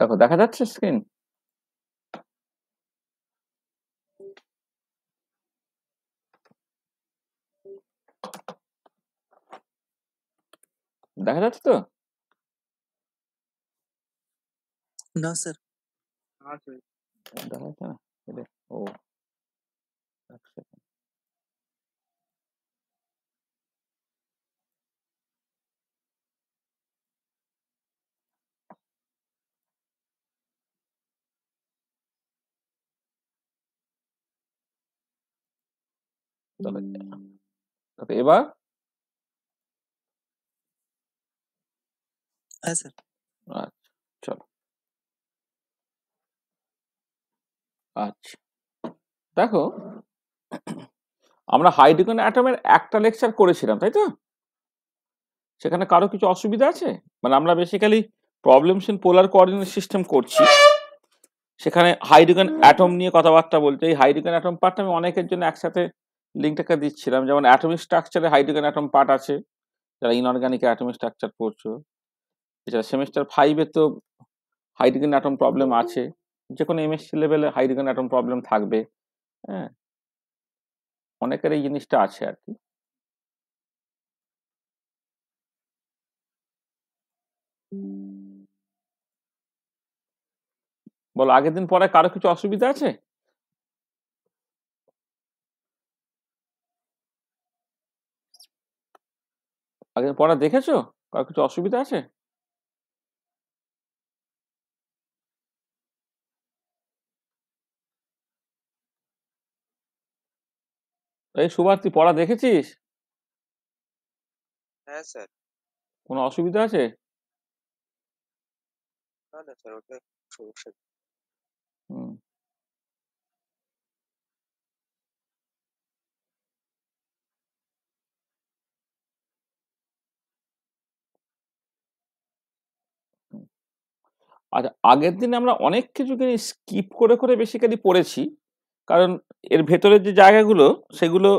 দেখো দেখা যাচ্ছে স্ক্রিন দেখা যাচ্ছে তো? না স্যার দেখা যাচ্ছে না? এদের ও এক second। তবে এবার হ্যাঁ স্যার আচ্ছা চলো। আচ্ছা। দেখো আমরা হাইড্রোজেন অ্যাটমের একটা লেকচার করেছিলাম তাই তো? সেখানে কারও কিছু অসুবিধা আছে? মানে আমরা basically problems in polar coordinate system করছি। সেখানে হাইড্রোজেন অ্যাটম নিয়ে কথাবার্তা বলতে এই হাইড্রোজেন অ্যাটম পার্টটা আমি অনেকের জন্য একসাথে লিঙ্কটাকে দিচ্ছিলাম? যেমন অ্যাটমিক স্ট্রাকচারে হাইড্রোজেন অ্যাটম পার্ট আছে। যারা ইনঅর্গানিক অ্যাটমিক স্ট্রাকচার পড়ছো এছাড়া সেমিস্টার ফাইভে তো হাইড্রোজেন অ্যাটম প্রবলেম আছে। যে কোনো এমএসসি লেভেলে হাইড্রোজেন অ্যাটম প্রবলেম থাকবে। হ্যাঁ? অনেকের এই জিনিসটা আছে আর কি। বলো, আগের দিন পরে কারও কিছু অসুবিধা আছে? আগের পড়া দেখেছ? কার কিছু অসুবিধা আছে? এই সুভাষ তুই পড়া দেখেছিস? হ্যাঁ স্যার। কোনো অসুবিধা আছে? না না স্যার ওটা সমস্যা হুম। আচ্ছা আগের দিন আমরা অনেক কিছু স্কিপ করে করে বেসিক্যালি পড়েছি। কারণ এর ভেতরের যে জায়গাগুলো, সেগুলো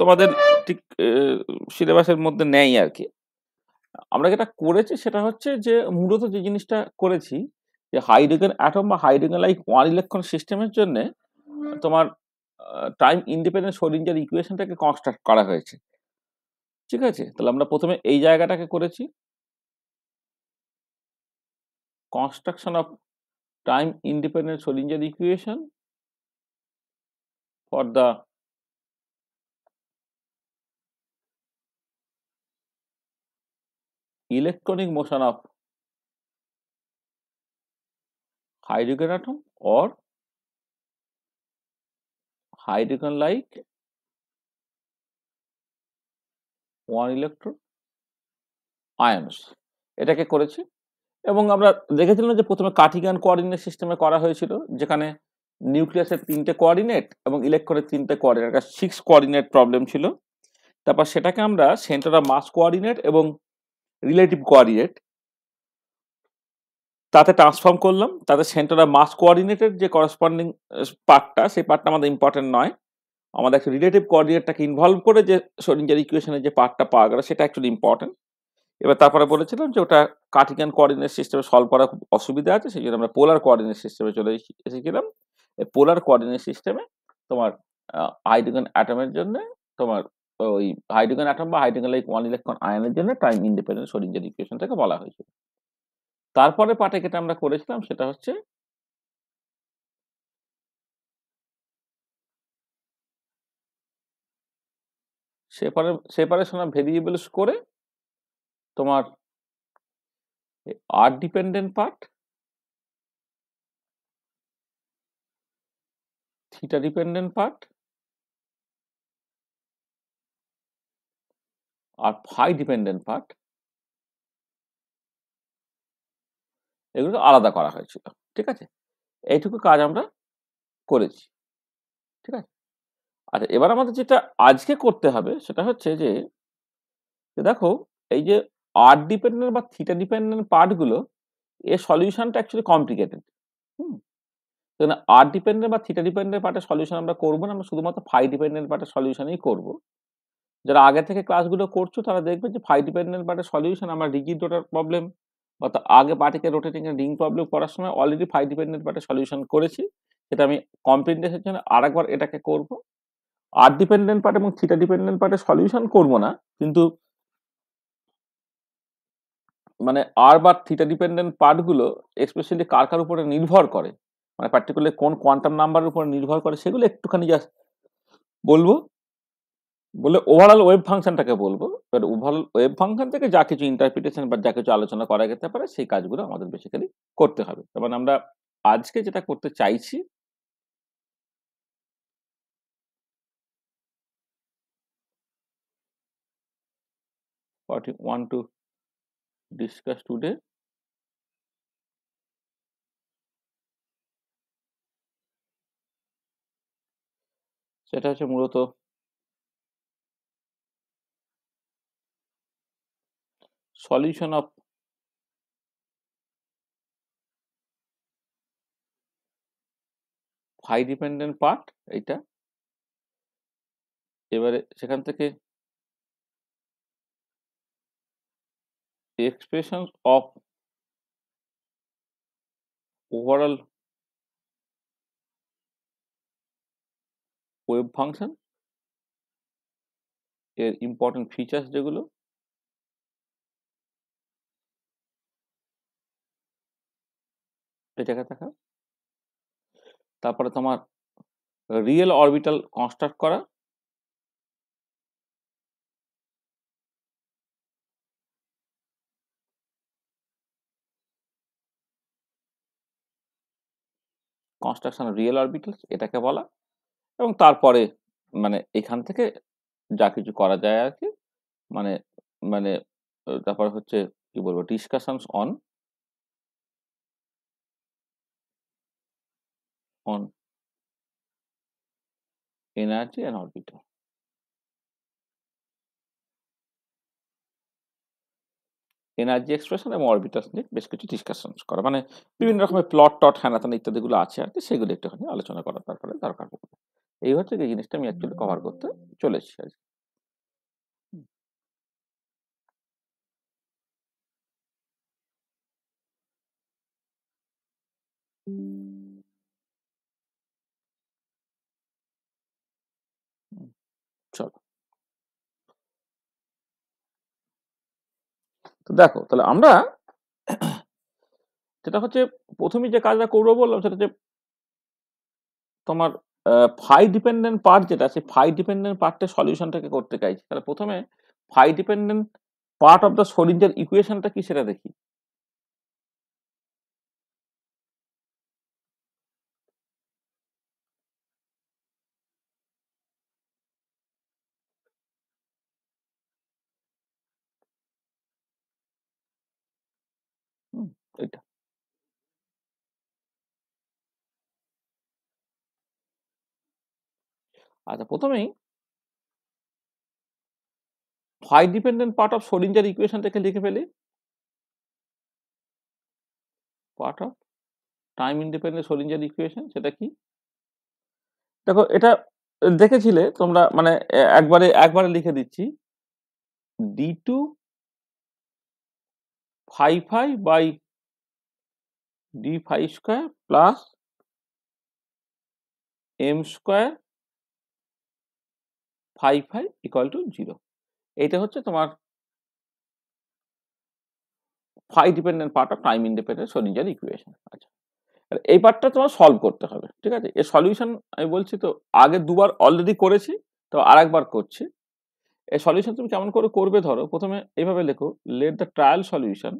তোমাদের ঠিক সিলেবাসের মধ্যে নেই আর কি আমরা যেটা করেছি সেটা হচ্ছে যে, মূলত যে জিনিসটা করেছি, যে হাইড্রোজেন অ্যাটম বা হাইড্রোজেন লাইক ওয়ান ইলেকট্রন সিস্টেমের জন্য তোমার টাইম ইন্ডিপেন্ডেন্ট সোলিঞ্জার ইকুয়েশনটাকে কনস্ট্রাক্ট করা হয়েছে। ঠিক আছে? তাহলে আমরা প্রথমে এই জায়গাটাকে করেছি। Construction of time independent Schrodinger equation for the electronic motion of hydrogen atom or hydrogen like one electron ions এটাকে করেছি এবং আমরা দেখেছিলাম যে প্রথমে কার্টিগান কোঅর্ডিনেট সিস্টেমে করা হয়েছিল, যেখানে নিউক্লিয়াসের তিনটে কোঅর্ডিনেট এবং ইলেকট্রনের তিনটে কোঅর্ডিনেট একটা সিক্স কোঅর্ডিনেট প্রবলেম ছিল। তারপর সেটাকে আমরা সেন্টার অফ মাস কোঅর্ডিনেট এবং রিলেটিভ কোঅর্ডিনেট তাতে ট্রান্সফর্ম করলাম। তাতে সেন্টার অফ মাস কোঅর্ডিনেটের যে করসপন্ডিং পার্টটা সেই পার্টটা আমাদের ইম্পর্টেন্ট নয়। আমাদের একটা রিলেটিভ কোঅর্ডিনেটটাকে ইনভলভ করে যে সোডিঞ্জার ইকুয়েশনের যে পার্টটা পাওয়া গেল, সেটা অ্যাকচুয়ালি ইম্পর্টেন্ট এবার তারপরে বলেছিলাম যে ওটা কার্টিকান কোঅর্ডিনেট সিস্টেমে সলভ করা খুব অসুবিধা আছে, সেই জন্য আমরা পোলার কোঅর্ডিনেট সিস্টেমে চলে এসেছিলাম। এই পোলার কোঅর্ডিনেট সিস্টেমে তোমার হাইড্রোজেন অ্যাটমের জন্য তোমার ওই হাইড্রোজেন অ্যাটম বা হাইড্রোজেন লাইক ওয়ান ইলেকট্রন আয়নের জন্য টাইম ইন্ডিপেন্ডেন্ট সোডিঞ্জার ইকুয়েশনটাকে বলা হয়েছিল। তারপরে পার্টে যেটা আমরা করেছিলাম সেটা হচ্ছে সেপারে সেপারেশন অফ ভেরিয়েবলস করে তোমার R dependent part theta dependent part আর ফাই ডিপেন্ডেন্ট পার্ট এগুলো আলাদা করা হয়েছিল, ঠিক আছে? এইটুকু কাজ আমরা করেছি, ঠিক আছে? আচ্ছা এবার আমাদের যেটা আজকে করতে হবে সেটা হচ্ছে যে যে দেখো, এই যে আর ডিপেন্ডেন্ট বা থিটা ডিপেন্ডেন্ট পার্টগুলো এর সলিউশনটা অ্যাকচুয়ালি কমপ্লিকেটেড হুম? আর ডিপেন্ডেন্ট বা থিটা ডিপেন্ডেন্ট পার্টের সলিউশন আমরা করব না, আমরা শুধুমাত্র ফাই ডিপেন্ডেন্ট পার্টের সলিউশনই করব। যারা আগে থেকে ক্লাসগুলো করছ, তারা দেখবে যে ফাই ডিপেন্ডেন্ট পার্টের সলিউশন আমরা রিজিড ডোটার প্রবলেম অর্থাৎ আগে পার্টিকে রোটেটিং রিং প্রবলেম করার সময় অলরেডি ফাই ডিপেন্ডেন্ট পার্টে সলিউশন করেছি, সেটা আমি কমপ্লিটনেসের জন্য আরেকবার এটাকে করব। আর ডিপেন্ডেন্ট পার্ট এবং থিটা ডিপেন্ডেন্ট পার্টে সলিউশন করব না, কিন্তু মানে আর বা থিটা ডিপেন্ডেন্ট পার্টগুলো স্পেশালি কার কার উপরে নির্ভর করে মানে পার্টিকুলার কোন কোয়ান্টাম নাম্বারের উপর নির্ভর করে সেগুলো একটুখানি জাস্ট বলব। বলে ওভারঅল ওয়েব ফাংশনটাকে বলব। এবার ওভারঅল ওয়েব ফাংশন থেকে যা কিছু ইন্টারপ্রিটেশন বা যা কিছু আলোচনা করা যেতে পারে সেই কাজগুলো আমাদের বেসিক্যালি করতে হবে। তার মানে আমরা আজকে যেটা করতে চাইছি want to discuss today? সেটা হচ্ছে মূলত solution of phi dependent part এইটা। এবারে সেখান থেকে expressions of overall wave function এর ইম্পর্টেন্ট ফিচার্স যেগুলো এই জায়গায় দেখা, তারপরে তোমার রিয়েল অরবিটাল কনস্ট্রাক্ট করা কনস্ট্রাকশন রিয়েল অরবিটালস এটাকে বলা। এবং তারপরে মানে এখান থেকে যা কিছু করা যায় আর কি মানে মানে তারপর হচ্ছে কি বলব discussions on on energy and orbital energy expression এবং অরবিটাস নিয়ে বেশ কিছু ডিসকাশন করা। মানে বিভিন্ন রকমের প্লট টট হ্যানাতান ইত্যাদিগুলো আছে আর কি, সেগুলো একটুখানি আলোচনা করার তারপরে দরকার পড়বে। এই হচ্ছে এই জিনিসটা আমি অ্যাকচুয়ালি কভার করতে চলেছি আর কি। চলো তো দেখো, তাহলে আমরা সেটা হচ্ছে প্রথমে যে কাজটা করব বললাম সেটা হচ্ছে তোমার ফাই ডিপেন্ডেন্ট পার্ট যেটা, সেই ফাই ডিপেন্ডেন্ট পার্টের সলিউশনটাকে করতে চাইছি। তাহলে প্রথমে phi dependent part of the সরিঞ্জের ইকুয়েশনটা কি সেটা দেখি হুম, এটা আচ্ছা প্রথমেই phi dependent part of Schrodinger ইকুয়েশনটাকে লিখে ফেলি। Part of time independent Schrodinger equation সেটা কি? দেখো, এটা দেখেছিলে তোমরা মানে একবারে একবারে লিখে দিচ্ছি। D two phi phi by d phi square plus m square phi phi equal to zero এইটা হচ্ছে তোমার phi dependent part of time independent Schrodinger equation আচ্ছা আর এই পার্টটা তোমার সলভ করতে হবে, ঠিক আছে? এর সলিউশন আমি বলছি তো, আগে দুবার অলরেডি করেছি, তো আরেকবার করছি। এই সলিউশন তুমি কেমন করে করবে ধরো, প্রথমে এইভাবে লেখো let the trial solution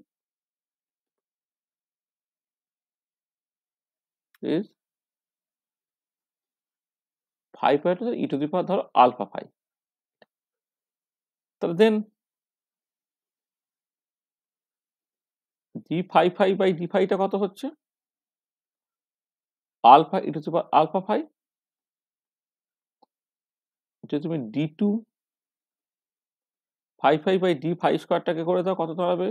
is phi pi to e to the power ধরো আলফা ফাইভ তাহলে then d phi phi by d ফাইভটা কত হচ্ছে? Alpha e to the power alpha phi যে তুমি d two phi phi by d phi স্কোয়ারটাকে করে দাও, কত দাঁড়াবে?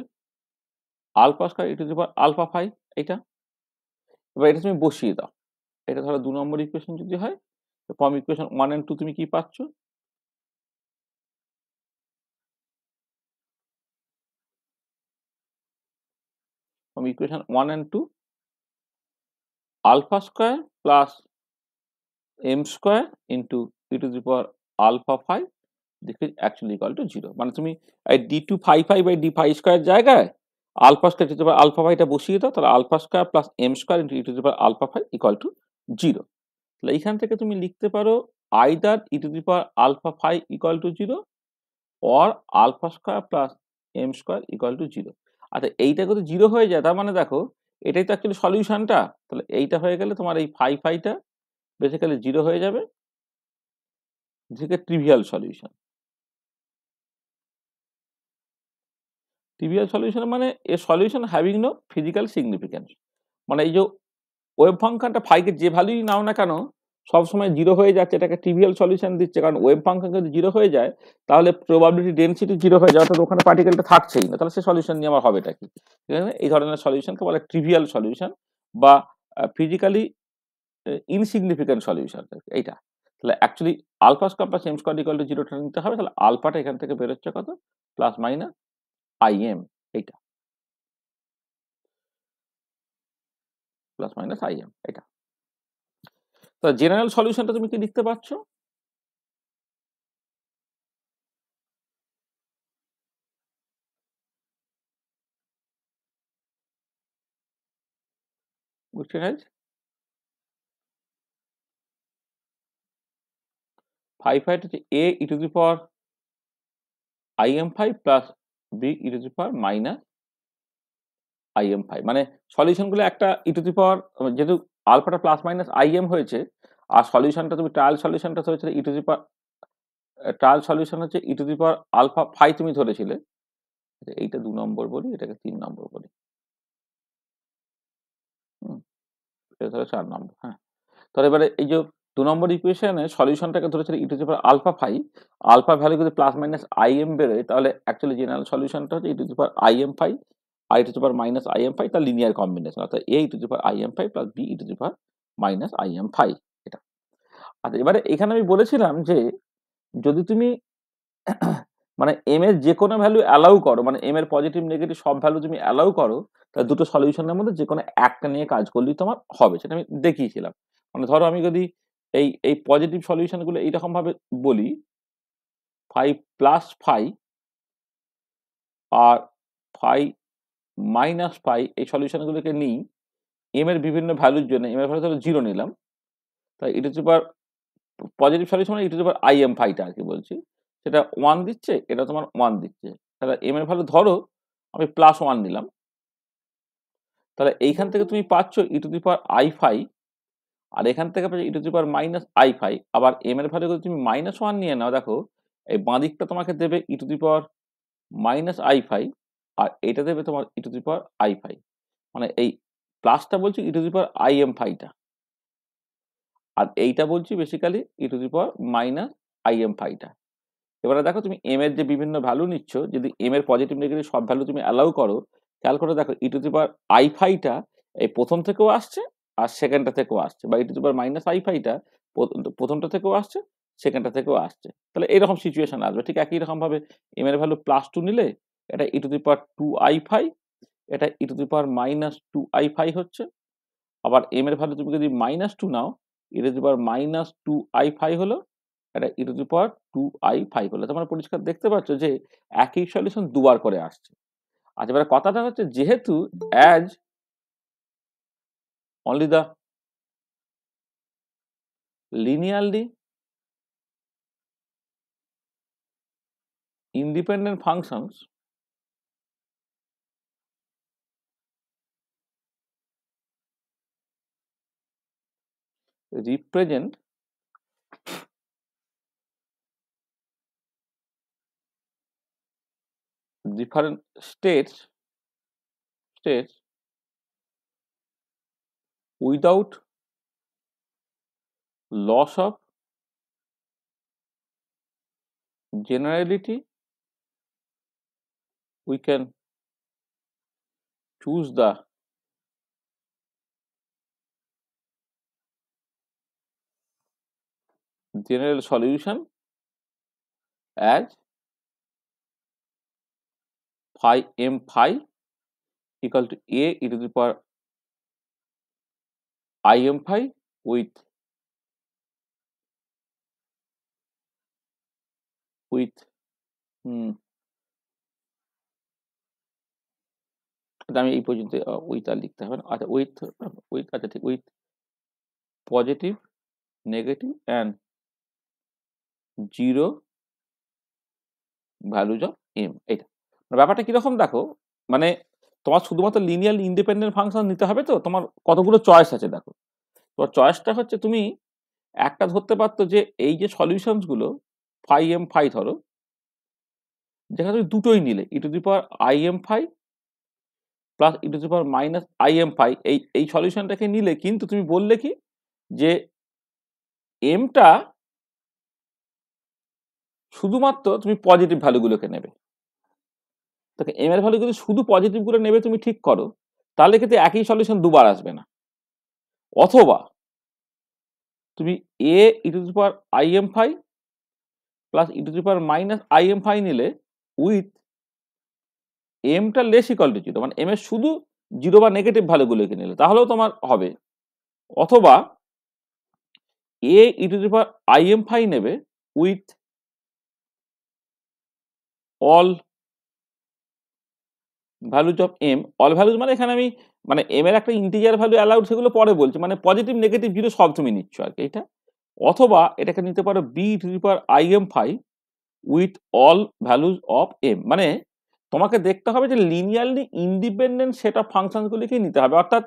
Alpha square e to the power alpha phi এটা এবার এটা তুমি বসিয়ে দাও। এটা ধরো দু নম্বর ইকুয়েশন যদি হয় form equation one and two তুমি কি পাচ্ছ? Equation one and two alpha square plus m square into u to power alpha phi দেখে অ্যাকচুয়ালি ইকাল টু জিরো মানে তুমি এই d two phi phi by d phi square জায়গায় alpha square u to power alpha ফাইভটা বসিয়ে দাও, তাহলে alpha square plus m square into u to power alpha phi equal to zero তাহলে এইখান থেকে তুমি লিখতে পারো either e to the power alpha phi equal to zero or alpha square plus m square equal to zero আচ্ছা এইটা যদি zero হয়ে যায়, তার মানে দেখো, এটাই তো অ্যাকচুয়ালি সলিউশনটা তাহলে এইটা হয়ে গেলে তোমার এই ফাই ফাইটা বেসিক্যালি জিরো হয়ে যাবে। থেকে ট্রিভিয়াল সলিউশন ট্রিভিয়াল সলিউশন মানে a solution having no physical significance মানে এই যে ওয়েব ফাংশনটা ফাইকে যে ভ্যালুই নাও না কেন সবসময় জিরো হয়ে যাচ্ছে, এটাকে ট্রিভিয়াল সলিউশন দিচ্ছে। কারণ ওয়েব ফাংশন যদি জিরো হয়ে যায়, তাহলে প্রবাবিলিটি ডেন্সিটি জিরো হয়ে যায়, অর্থাৎ ওখানে পার্টিকেলটা থাকছেই না। তাহলে সে সলিউশন নিয়ে আমার হবেটা কি? এই ধরনের সলিউশনকে বলে ট্রিভিয়াল সলিউশন বা ফিজিক্যালি ইনসিগনিফিক্যান্ট সলিউশন এইটা। তাহলে actually alpha square plus m square equal to জিরোটা নিতে হবে, তাহলে আলফাটা এখান থেকে বেরোচ্ছে কত? প্লাস মাইনাস আইএম এইটা। প্লাস মাইনাস আইএম এটা। তো জেনারেল সলিউশনটা তুমি কি লিখতে পারছ? ফাইভ ফাইভ হচ্ছে A e power i m phi plus B e to the power minus i m phi মানে সলিউশনগুলো একটা ই দি পাওয়ার যেহেতু আলফাটা প্লাস মাইনাস আই এম হয়েছে আর সলিউশনটা তুমি ট্রায়াল সলিউশনটা হয়েছিল ই দি পাওয়ার ট্রায়াল সলিউশন হচ্ছে e the power alpha five তুমি ধরেছিলে। আচ্ছা, এইটা দু নম্বর বলি এটাকে তিন নম্বর বলি। এটা চার নম্বর হ্যাঁ। তাহলে এবারে এই যে দু নম্বর ইকুয়েশনে সলিউশনটাকে ধরেছিল e power alpha phi alpha value যদি প্লাস মাইনাস আই এম বেরোয় তাহলে অ্যাকচুয়ালি জেনারেল সলিউশনটা হচ্ছে e the power i m phi i to the power minus i m phi তার লিনিয়ার কম্বিনেশন অর্থাৎ A to the power i m phi plus B to the power minus i m phi এটা আচ্ছা এবারে এখানে আমি বলেছিলাম যে যদি তুমি মানে এম এর যে কোনো ভ্যালু অ্যালাউ করো মানে এম এর পজিটিভ নেগেটিভ সব ভ্যালু তুমি অ্যালাউ করো, তাহলে দুটো সলিউশনের মধ্যে যে কোনো একটা নিয়ে কাজ করলেই তোমার হবে, সেটা আমি দেখিয়েছিলাম। মানে ধরো আমি যদি এই এই পজিটিভ সলিউশনগুলো এইরকম ভাবে বলি ফাইভ প্লাস ফাইভ আর ফাইভ মাইনাস ফাইভ এই সলিউশনগুলোকে নিই এম এর বিভিন্ন ভ্যালুর জন্য এম এর ভ্যালু ধরো জিরো নিলাম। তাই এটা হচ্ছে পজিটিভ সলিউশন মানে এটা হচ্ছে আই এম ফাইভটা আর কি বলছি। সেটা ওয়ান দিচ্ছে, এটা তোমার ওয়ান দিচ্ছে। তাহলে এম এর ভ্যালু ধরো, আমি প্লাস ওয়ান নিলাম। তাহলে এইখান থেকে তুমি পাচ্ছ e to the power i phi আর এখান থেকে পাচ্ছ e to power minus i phi আবার এম এর ভ্যালু তুমি মাইনাস ওয়ান নিয়ে নাও, দেখো, এই বাঁ দিকটা তোমাকে দেবে e to the power minus i phi আর এটা দেবে তোমার e to power i phi মানে এই প্লাসটা বলছি e to power i m ফাইটা আর এইটা বলছি basically e to power minus i m ফাইটা এবারে দেখো তুমি এম এর যে বিভিন্ন ভ্যালু নিচ্ছ, যদি এম এর পজিটিভ নেগেটিভ সব ভ্যালু তুমি অ্যালাউ করো, খেয়াল করে দেখো ই টু পাওয়ার আই ফাইটা এই প্রথম থেকেও আসছে আর সেকেন্ডটা থেকেও আসছে। বা e to power minus i ফাইটা প্রথমটা থেকেও আসছে সেকেন্ডটা থেকেও আসছে। তাহলে এইরকম সিচুয়েশন আসবে। ঠিক একই রকম ভাবে এম এর ভ্যালু প্লাস টু নিলে এটা e to the power two i phi এটা e to the power minus two i phi হচ্ছে। আবার এম এর ভ্যালু তুমি যদি minus two now e to the power minus two i phi হলো, এটা e to the power two i phi হলো। তোমরা পরিষ্কার দেখতে পাচ্ছ যে একই সলিউশন দুবার করে আসছে। আচ্ছা এবারে কথাটা হচ্ছে যেহেতু as only the linearly independent functions represent different states states without loss of generality we can choose the general solution as phi m phi equal to a e to the power im phi with with এটা আমি এই পর্যন্ত with আর লিখতে হবে না আচ্ছা with with আচ্ছা ঠিক with positive negative and zero values of m এটা ব্যাপারটা কীরকম দেখো মানে তোমার শুধুমাত্র লিনিয়ার ইন্ডিপেন্ডেন্ট ফাংশন নিতে হবে তো, তোমার কতগুলো চয়েস আছে দেখো। তোমার চয়েসটা হচ্ছে তুমি একটা ধরতে পারতো যে এই যে সলিউশনসগুলো ফাই এম ফাই ধরো, যেখানে তুমি দুটোই নিলে e to the power i m phi plus e to the power minus i m phi এই এই সলিউশনটাকে নিলে কিন্তু তুমি বললে কি, যে এমটা শুধুমাত্র তুমি পজিটিভ ভ্যালুগুলোকে নেবে। তাকে এম এর ভ্যালু যদি শুধু পজিটিভগুলো নেবে তুমি ঠিক করো, তাহলে কিন্তু একই সলিউশন দুবার আসবে না। অথবা তুমি A e to power i m phi plus e to power minus i m phi নিলে উইথ এমটা লেস ইকাল টু জিরো মানে এম এর শুধু জিরো বা নেগেটিভ ভ্যালুগুলোকে নিলে, তাহলেও তোমার হবে। অথবা A e to power i m phi নেবে with all values of m all values মানে এখানে আমি মানে এম এর একটা ইন্টিজার ভ্যালু অ্যালাউড সেগুলো পরে বলছি মানে পজিটিভ নেগেটিভ জিরো সব তুমি নিচ্ছ আর কি এটা। অথবা এটাকে নিতে পারো B to the power i m phi with all values of m মানে তোমাকে দেখতে হবে যে লিনিয়ারলি ইন্ডিপেন্ডেন্ট সেট অফ ফাংশনগুলিকে নিতে হবে, অর্থাৎ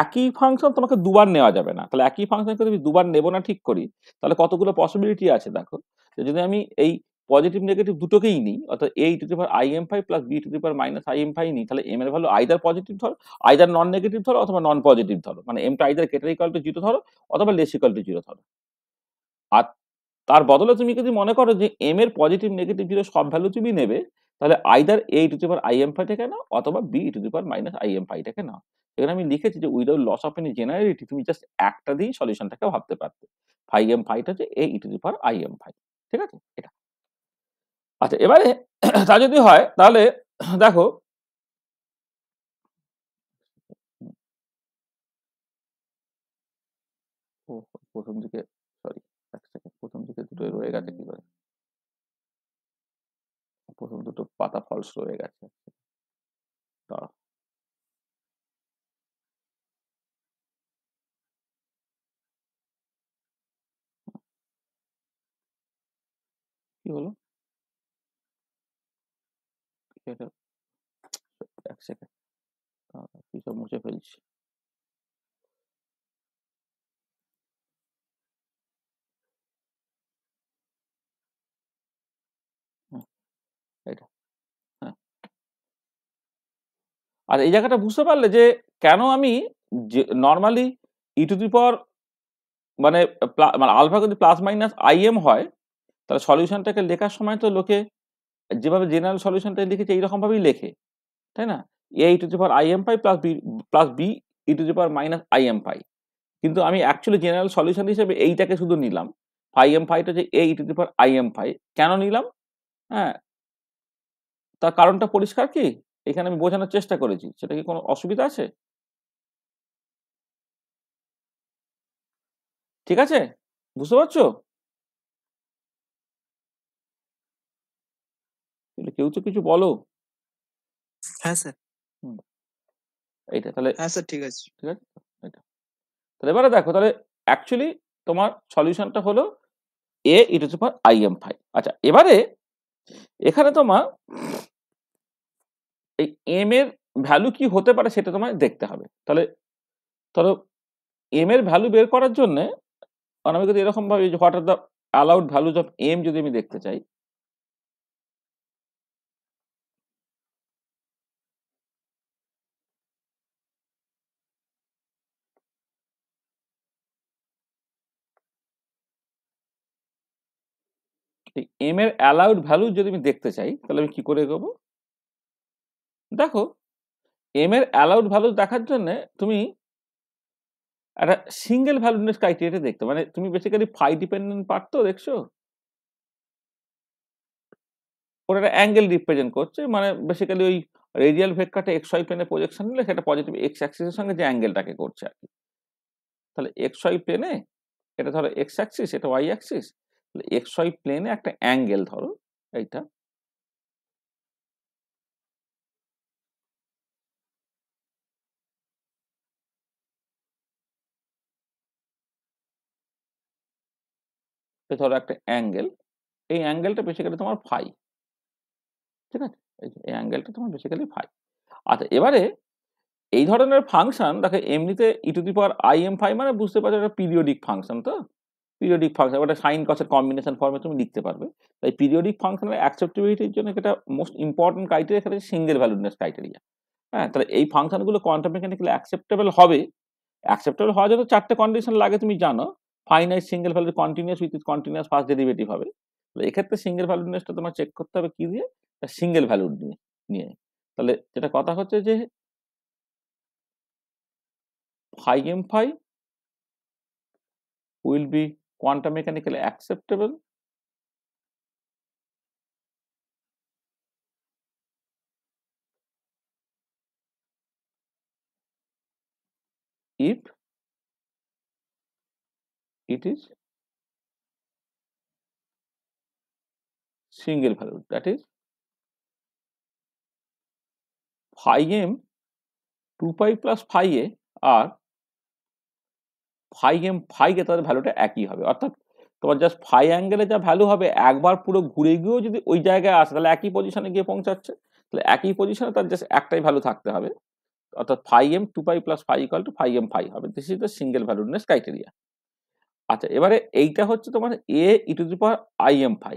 একই ফাংশন তোমাকে দুবার নেওয়া যাবে না। তাহলে একই ফাংশনকে তুমি দুবার নেব না ঠিক করি। তাহলে কতগুলো পসিবিলিটি আছে দেখো। যদি আমি এই পজিটিভ নেগেটিভ দুটোকেই নিই। অর্থাৎ এই to the power i m phi plus B to the power minus i m phi নিই। তাহলে এম এর ভ্যালু আইদার পজিটিভ ধরো আইদার নন নেগেটিভ ধরো অথবা নন পজিটিভ ধরো। মানে এমটা either greater equal to zero ধরো অথবা লেস ইকাল টু জিরো ধরো। আর তার বদলে তুমি যদি মনে করো যে এম এর পজিটিভ নেগেটিভ জিরো সব ভ্যালু তুমি নেবে, তাহলে either a to the power i m ফাইটাকে নাও অথবা b to the power minus i m ফাইটাকে নাও। এখানে আমি লিখেছি যে without loss of any generality তুমি জাস্ট একটা দিয়েই সলিউশনটাকে ভাবতে পারতে। ফাই এম ফাইটা হচ্ছে A to the power i m phi ঠিক আছে? এটা। আচ্ছা এবারে তা যদি হয়, তাহলে দেখো। প্রথম দিকে সরি এক সেকেন্ড প্রথম দিকে দুটোই রয়ে গেছে কি করে? প্রথম দুটো পাতা ফলস রয়ে গেছে কি হলো? এক সেকেন্ড কি সব মুছে ফেলছি হ্যাঁ। আর এই জায়গাটা বুঝতে পারলে যে কেন আমি নর্মালি ই টু মানে মানে আলফা যদি প্লাস মাইনাস আই এম হয়, তাহলে সলিউশনটাকে লেখার সময় তো লোকে যেভাবে জেনারেল সলিউশনটা লিখেছে এইরকম ভাবেই লেখে, তাই না? A e to power i m pi plus B plus B e to power minus i m pi কিন্তু আমি অ্যাকচুয়ালি জেনারেল সলিউশন হিসেবে এইটাকে শুধু নিলাম। ফাই এম ফাইটা যে A e to power i m phi কেন নিলাম? হ্যাঁ। তার কারণটা পরিষ্কার কি? এখানে আমি বোঝানোর চেষ্টা করেছি। সেটা কি কোনো অসুবিধা আছে? ঠিক আছে? বুঝতে পারছ? তাহলে কেউ তো কিছু বলো। হ্যাঁ স্যার। এইটা তাহলে হ্যাঁ স্যার ঠিক আছে। ঠিক আছে? এটা তাহলে এবারে দেখো তাহলে অ্যাকচুয়ালি তোমার সলিউশনটা হলো a e to power i m phi আচ্ছা এবারে এখানে তোমার এই এম এর ভ্যালু কি হতে পারে সেটা তোমায় দেখতে হবে। তাহলে ধরো এম এর ভ্যালু বের করার জন্য আমি যদি এরকম ভাবে what are the allowed values of m যদি আমি দেখতে চাই এম এর অ্যালাউড ভ্যালু যদি আমি দেখতে চাই, তাহলে আমি কি করে এগোবো? দেখো এম এর অ্যালাউড ভ্যালু দেখার জন্য তুমি একটা সিঙ্গেল ভ্যালুনেস ক্রাইটেরিয়া দেখতে মানে তুমি বেসিক্যালি ফাই ডিপেন্ডেন্ট পার্ট তো দেখছ? ওরা একটা অ্যাঙ্গেল রিপ্রেজেন্ট করছে মানে বেসিক্যালি ওই রেডিয়াল ভেক্টরটা এক্স ওয়াই প্লেনে প্রজেকশন নিলে সেটা পজিটিভ এক্স অ্যাক্সিসের সঙ্গে যে অ্যাঙ্গেলটাকে করছে আর কি। তাহলে এক্স ওয়াই প্লেনে এটা ধরো এক্স অ্যাক্সিস এটা ওয়াই অ্যাক্সিস এক্স ওয়াই প্লেনে একটা অ্যাঙ্গেল ধরো, এইটা। ধরো একটা অ্যাঙ্গেল এই অ্যাঙ্গেলটা বেসিক্যালি তোমার ফাই ঠিক আছে? এই অ্যাঙ্গেলটা তোমার বেসিক্যালি ফাই আচ্ছা এবারে এই ধরনের ফাংশন দেখো, এমনিতে e to the power i m phi মানে বুঝতে পারছ এটা পিরিয়ডিক ফাংশন তো। পিরিয়ডিক ফাংশন ওটা সাইন কসের কম্বিনেশন ফর্মে তুমি লিখতে পারবে। তাই পিরিয়ডিক ফাংশনের অ্যাকসেপ্টেবিলিটির জন্য এটা মোস্ট ইম্পর্টেন্ট ক্রাইটেরিয়া সেটা সিঙ্গেল ভ্যালুডনেস ক্রাইটেরিয়া হ্যাঁ তাহলে এই ফাংশনগুলো কোয়ান্টাম মেকানিক্যালি অ্যাকসেপ্টেবল হবে। অ্যাকসেপ্টেবল হওয়ার জন্য চারটে কন্ডিশন লাগে, তুমি জানো। Finite single value continuous with continuous first derivative হবে। তাহলে এক্ষেত্রে সিঙ্গেল ভ্যালুডনেসটা তোমার চেক করতে হবে কি দিয়ে? সিঙ্গেল ভ্যালু নিয়ে নিয়ে। তাহলে যেটা কথা হচ্ছে যে phi m phi will be quantum mechanically acceptable? If it is? Single value that is? Phi m 2 pi plus phi a আর ফাই এম ফাইকে তাদের ভ্যালুটা একই হবে। অর্থাৎ তোমার জাস্ট ফাই অ্যাঙ্গেলে যা ভ্যালু হবে, একবার পুরো ঘুরে গিয়েও যদি ওই জায়গায় আসে, তাহলে একই পজিশনে গিয়ে পৌঁছাচ্ছে। তাহলে একই পজিশনে তার জাস্ট একটাই ভ্যালু থাকতে হবে। অর্থাৎ phi m two pi plus phi equal to phi m phi হবে। This is the single valuedness criteria আচ্ছা এবারে এইটা হচ্ছে তোমার A e to the power i m phi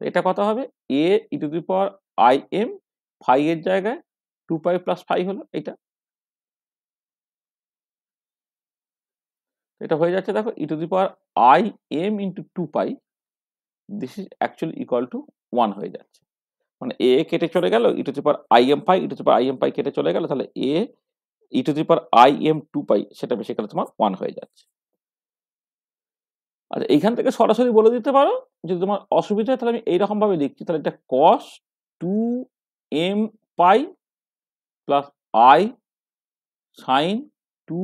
এটা কত হবে? A e to the power i m phi এর জায়গায় টু পাই প্লাস ফাই হলো এটা। এটা হয়ে যাচ্ছে দেখো e to the power i m into two pi this is actually equal to one হয়ে যাচ্ছে। মানে এ কেটে চলে গেল e to the power i m pi e to the power i m pi কেটে চলে গেল, তাহলে A e to the power i m two pi সেটা বেশি বেসিক্যালি তোমার ওয়ান হয়ে যাচ্ছে। আচ্ছা এইখান থেকে সরাসরি বলে দিতে পারো, যদি তোমার অসুবিধা হয় তাহলে আমি এইরকম ভাবে লিখছি, তাহলে এটা cos two m pi plus i sine two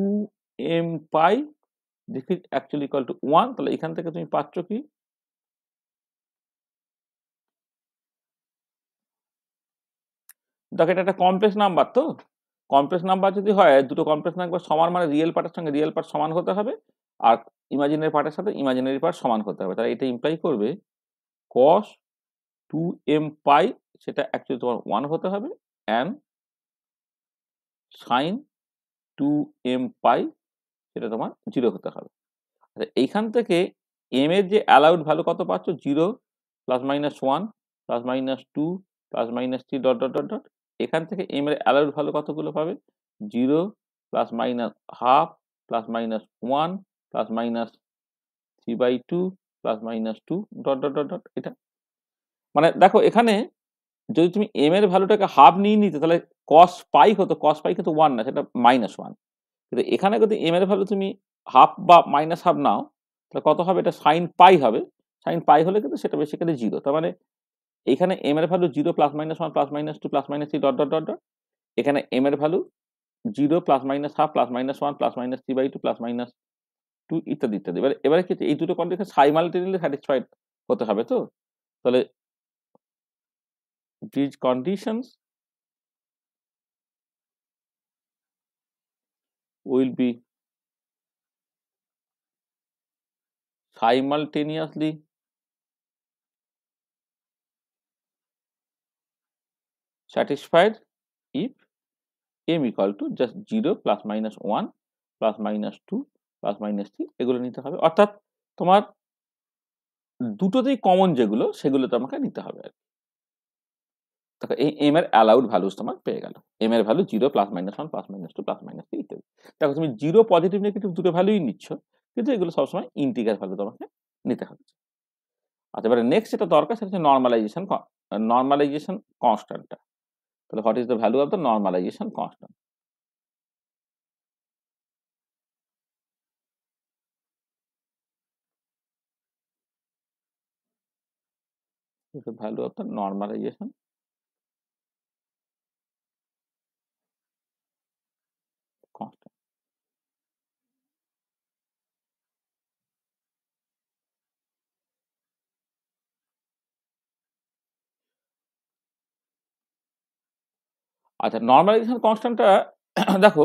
m pi is actually equal to one তাহলে এখান থেকে তুমি পাচ্ছ কি? দেখো, এটা একটা কমপ্লেক্স নাম্বার তো। কমপ্লেক্স নাম্বার যদি হয়, দুটো কমপ্লেক্স নাম্বার সমান মানে রিয়েল পার্টের সঙ্গে রিয়েল পার্ট সমান হতে হবে আর ইমাজিনারি পার্টের সাথে ইমাজিনারি পার্ট সমান হতে হবে। তাহলে এটা ইমপ্লাই করবে কস টু এম পাই সেটা অ্যাকচুয়ালি তোমার ওয়ান হতে হবে and sine two m pi সেটা তোমার জিরো হতে হবে। আচ্ছা এইখান থেকে এম এর যে অ্যালাউড ভ্যালু কত পাচ্ছ? Zero plus minus one plus minus two plus minus three dot dot dot dot এখান থেকে এম এর অ্যালাউড ভ্যালু কতগুলো পাবে? Zero plus minus half plus minus one plus minus three by two plus minus two dot dot dot dot এটা। মানে দেখো, এখানে যদি তুমি এম এর ভ্যালুটাকে হাফ নিয়ে নিতে, তাহলে কস পাই হতো কস পাই কিন্তু ওয়ান না, সেটা মাইনাস ওয়ান কিন্তু এখানে যদি এম এর ভ্যালু তুমি হাফ বা মাইনাস হাফ নাও, তাহলে কত হবে? এটা সাইন পাই হবে। সাইন পাই হলে কিন্তু সেটা বেসিক্যালি জিরো তার মানে এখানে এম এর value zero plus minus one plus minus two plus minus three dot dot dot dot এখানে এম এর value zero plus minus half plus minus one plus minus three by two plus minus two ইত্যাদি ইত্যাদি। এবারে এবারে কি এই দুটো condition simultaneously satisfied হতে হবে তো? তাহলে these conditions will be simultaneously satisfied if m equal to just 0 plus minus 1 plus minus 2 plus minus 3 এগুলো নিতে হবে অর্থাৎ তোমার দুটোতেই কমন যেগুলো সেগুলো তোমাকে নিতে হবে আর দেখো এই এম এর অ্যালাউড ভ্যালুস তোমার পেয়ে গেল। এম এর value zero plus minus one plus minus two plus minus three ইত্যাদি। দেখো তুমি জিরো পজিটিভ নেগেটিভ দুটো ভ্যালুই নিচ্ছ, কিন্তু এগুলো সবসময় ইন্টিগ্রাল ভ্যালু তোমাকে নিতে হচ্ছে আচ্ছা এবারে নেক্সট যেটা দরকার সেটা হচ্ছে নর্মালাইজেশন নর্মালাইজেশন কনস্ট্যান্টটা তাহলে what is the value of the normalization constant the value normalization আচ্ছা নর্মালাইজেশন কনস্ট্যান্টটা দেখো,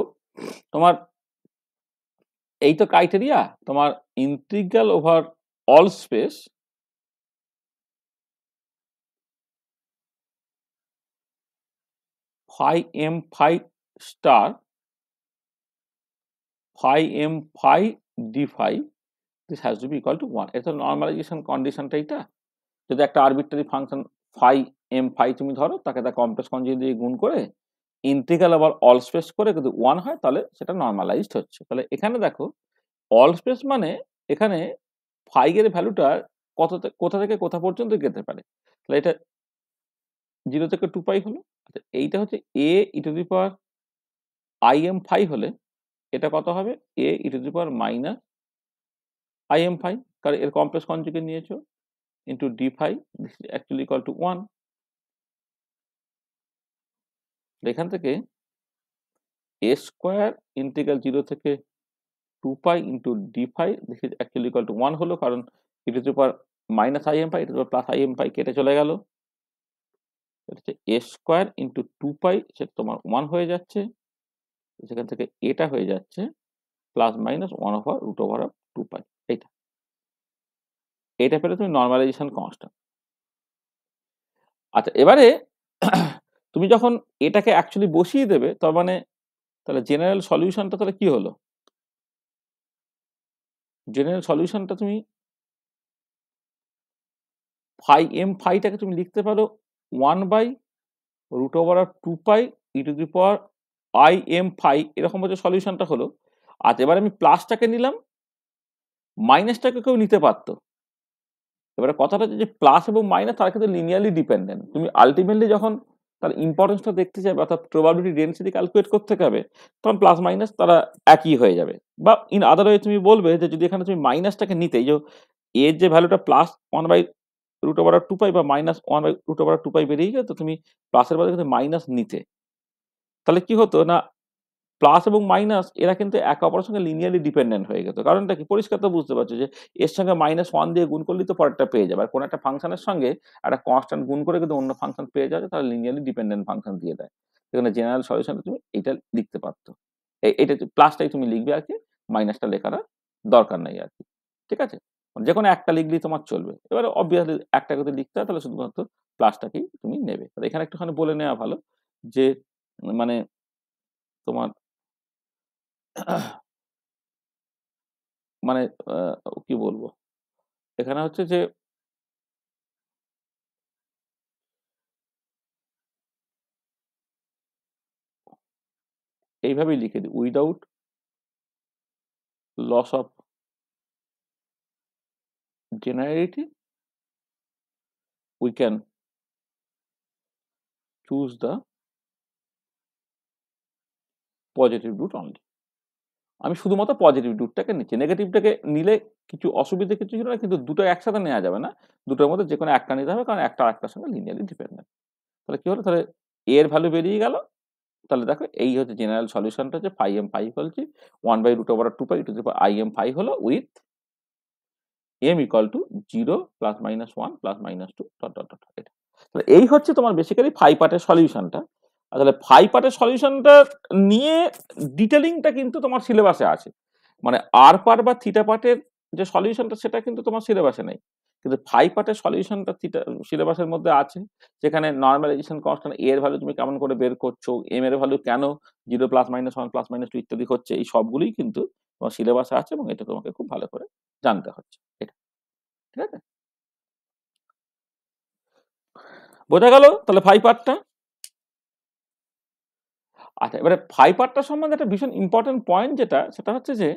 তোমার এই তো ক্রাইটেরিয়া তোমার integral over all space phi m phi star, phi m phi d phi, this has to be equal to 1 এটা normalisation কন্ডিশনটা এটা যদি একটা arbitrary function phi m phi তুমি ধরো, তাকে তা কমপ্লেক্স কনজুগেট দিয়ে গুণ করে ইন্টিগ্রাল আবার অল স্পেস করে যদি ওয়ান হয় তাহলে সেটা নর্মালাইজড হচ্ছে। তাহলে এখানে দেখো অল স্পেস মানে এখানে এর ভ্যালুটা কত কোথা থেকে কোথা পর্যন্ত যেতে পারে। তাহলে এটা জিরো থেকে টু পাই হলো আচ্ছা, এইটা হচ্ছে A e to the power i m phi হলে এটা কত হবে? A e to the power minus i m phi কারণ এর কমপ্লেক্স কনজুগেট নিয়েছো into d phi this actually equal to one এখান থেকে এ স্কোয়ার ইন্টিগ্রাল জিরো থেকে two pi into d phi this actually equal to one হলো, কারণ e to power minus i m phi e to the power plus i m phi কেটে চলে গেল। এটা হচ্ছে A square into two pi সেটা তোমার ওয়ান হয়ে যাচ্ছে। সেখান থেকে এটা হয়ে যাচ্ছে plus minus one over root over of two pi এইটা। এটা পেলে তুমি নর্মালাইজেশন কনস্ট্যান্ট আচ্ছা এবারে তুমি যখন এটাকে অ্যাকচুয়ালি বসিয়ে দেবে, তার মানে তাহলে জেনারেল সলিউশনটা তাহলে কি হলো? জেনারেল সলিউশনটা তুমি ফাই এম ফাইটাকে তুমি লিখতে পারো one by root over of two pi e to the power i m phi এরকম হচ্ছে সলিউশনটা হলো। আর এবার আমি প্লাসটাকে নিলাম মাইনাসটাকে কেউ নিতে পারতো। এবারে কথাটা হচ্ছে যে প্লাস এবং মাইনাস তার ক্ষেত্রে লিনিয়ারলি ডিপেন্ডেন্ট তুমি আলটিমেটলি যখন তার ইম্পর্টেন্সটা দেখতে চাইবে অর্থাৎ প্রবাবিলিটি ডেন্সিটি ক্যালকুলেট করতে হবে, তখন প্লাস মাইনাস তারা একই হয়ে যাবে। বা ইন আদার ওয়ে তুমি বলবে যে যদি এখানে তুমি মাইনাসটাকে নিতে যে এর যে ভ্যালুটা plus one by root over two pi বা minus one by root over two pi বেরিয়ে গেলে, তো তুমি প্লাসের বদলে কিন্তু মাইনাস নিতে। তাহলে কি হতো না প্লাস এবং মাইনাস এরা কিন্তু একে অপরের সঙ্গে লিনিয়ারলি ডিপেন্ডেন্ট হয়ে গেত কারণটা কি? পরিষ্কার তো বুঝতে পারছ যে, এর সঙ্গে মাইনাস ওয়ান দিয়ে গুণ করলেই তো পরেরটা পেয়ে যাবে। আর কোনো একটা ফাংশনের সঙ্গে একটা কনস্ট্যান্ট গুণ করে কিন্তু অন্য ফাংশন পেয়ে যাবে তাহলে লিনিয়ারলি ডিপেন্ডেন্ট ফাংশন দিয়ে দেয়। সেখানে জেনারেল সলিউশনে তুমি এটা লিখতে পারতো। এটা প্লাসটাই তুমি লিখবে আর কি মাইনাসটা লেখার দরকার নেই আর কি। ঠিক আছে? যে কোনো একটা লিখলেই তোমার চলবে। এবারে অবভিয়াসলি একটা যদি লিখতে হয়, তাহলে শুধুমাত্র প্লাসটাকেই তুমি নেবে। এখানে একটুখানি বলে নেওয়া ভালো যে মানে তোমার মানে কি বলব? এখানে হচ্ছে যে এইভাবেই লিখে দিই without loss of generality, we can choose the positive root only আমি শুধুমাত্র পজিটিভ রুটটাকে নিচ্ছি। নেগেটিভটাকে নিলে কিছু অসুবিধা কিছু ছিল না, কিন্তু দুটো একসাথে নেওয়া যাবে না। দুটোর মধ্যে যে কোনো একটা নিতে হবে, কারণ একটা একটার সঙ্গে লিনিয়ারলি ডিপেন্ডেন্ট তাহলে কী হলো? তাহলে এর ভ্যালু বেরিয়ে গেল। তাহলে দেখো, এই হচ্ছে জেনারেল সলিউশনটা হচ্ছে ফাইভ এম ফাইভ বলছি। One by root over two pi to i m phi হলো with m equal to zero plus minus one plus minus two dot dot dot এটা। তাহলে এই হচ্ছে তোমার বেসিক্যালি ফাইভ পার্টের সলিউশনটা তাহলে ফাইভ পার্টের সলিউশনটা নিয়ে ডিটেলিংটা কিন্তু তোমার সিলেবাসে আছে। মানে আর পার্ট বা থিটা পার্টের যে সলিউশনটা সেটা কিন্তু তোমার সিলেবাসে নেই। কিন্তু ফাইভ পার্টের সলিউশনটা থিটা সিলেবাসের মধ্যে আছে, যেখানে নর্মালাইজেশন কনস্ট্যান্ট এ এর ভ্যালু তুমি কেমন করে বের করছ এম এর ভ্যালু কেন zero plus minus one plus minus two ইত্যাদি হচ্ছে, এই সবগুলোই কিন্তু তোমার সিলেবাসে আছে এবং এটা তোমাকে খুব ভালো করে জানতে হচ্ছে। এটা। ঠিক আছে? বোঝা গেল? তাহলে ফাইভ পার্টটা আচ্ছা এবারে ফাইভ পার্টটা সম্বন্ধে একটা ভীষণ ইম্পর্টেন্ট পয়েন্ট যেটা, সেটা হচ্ছে যে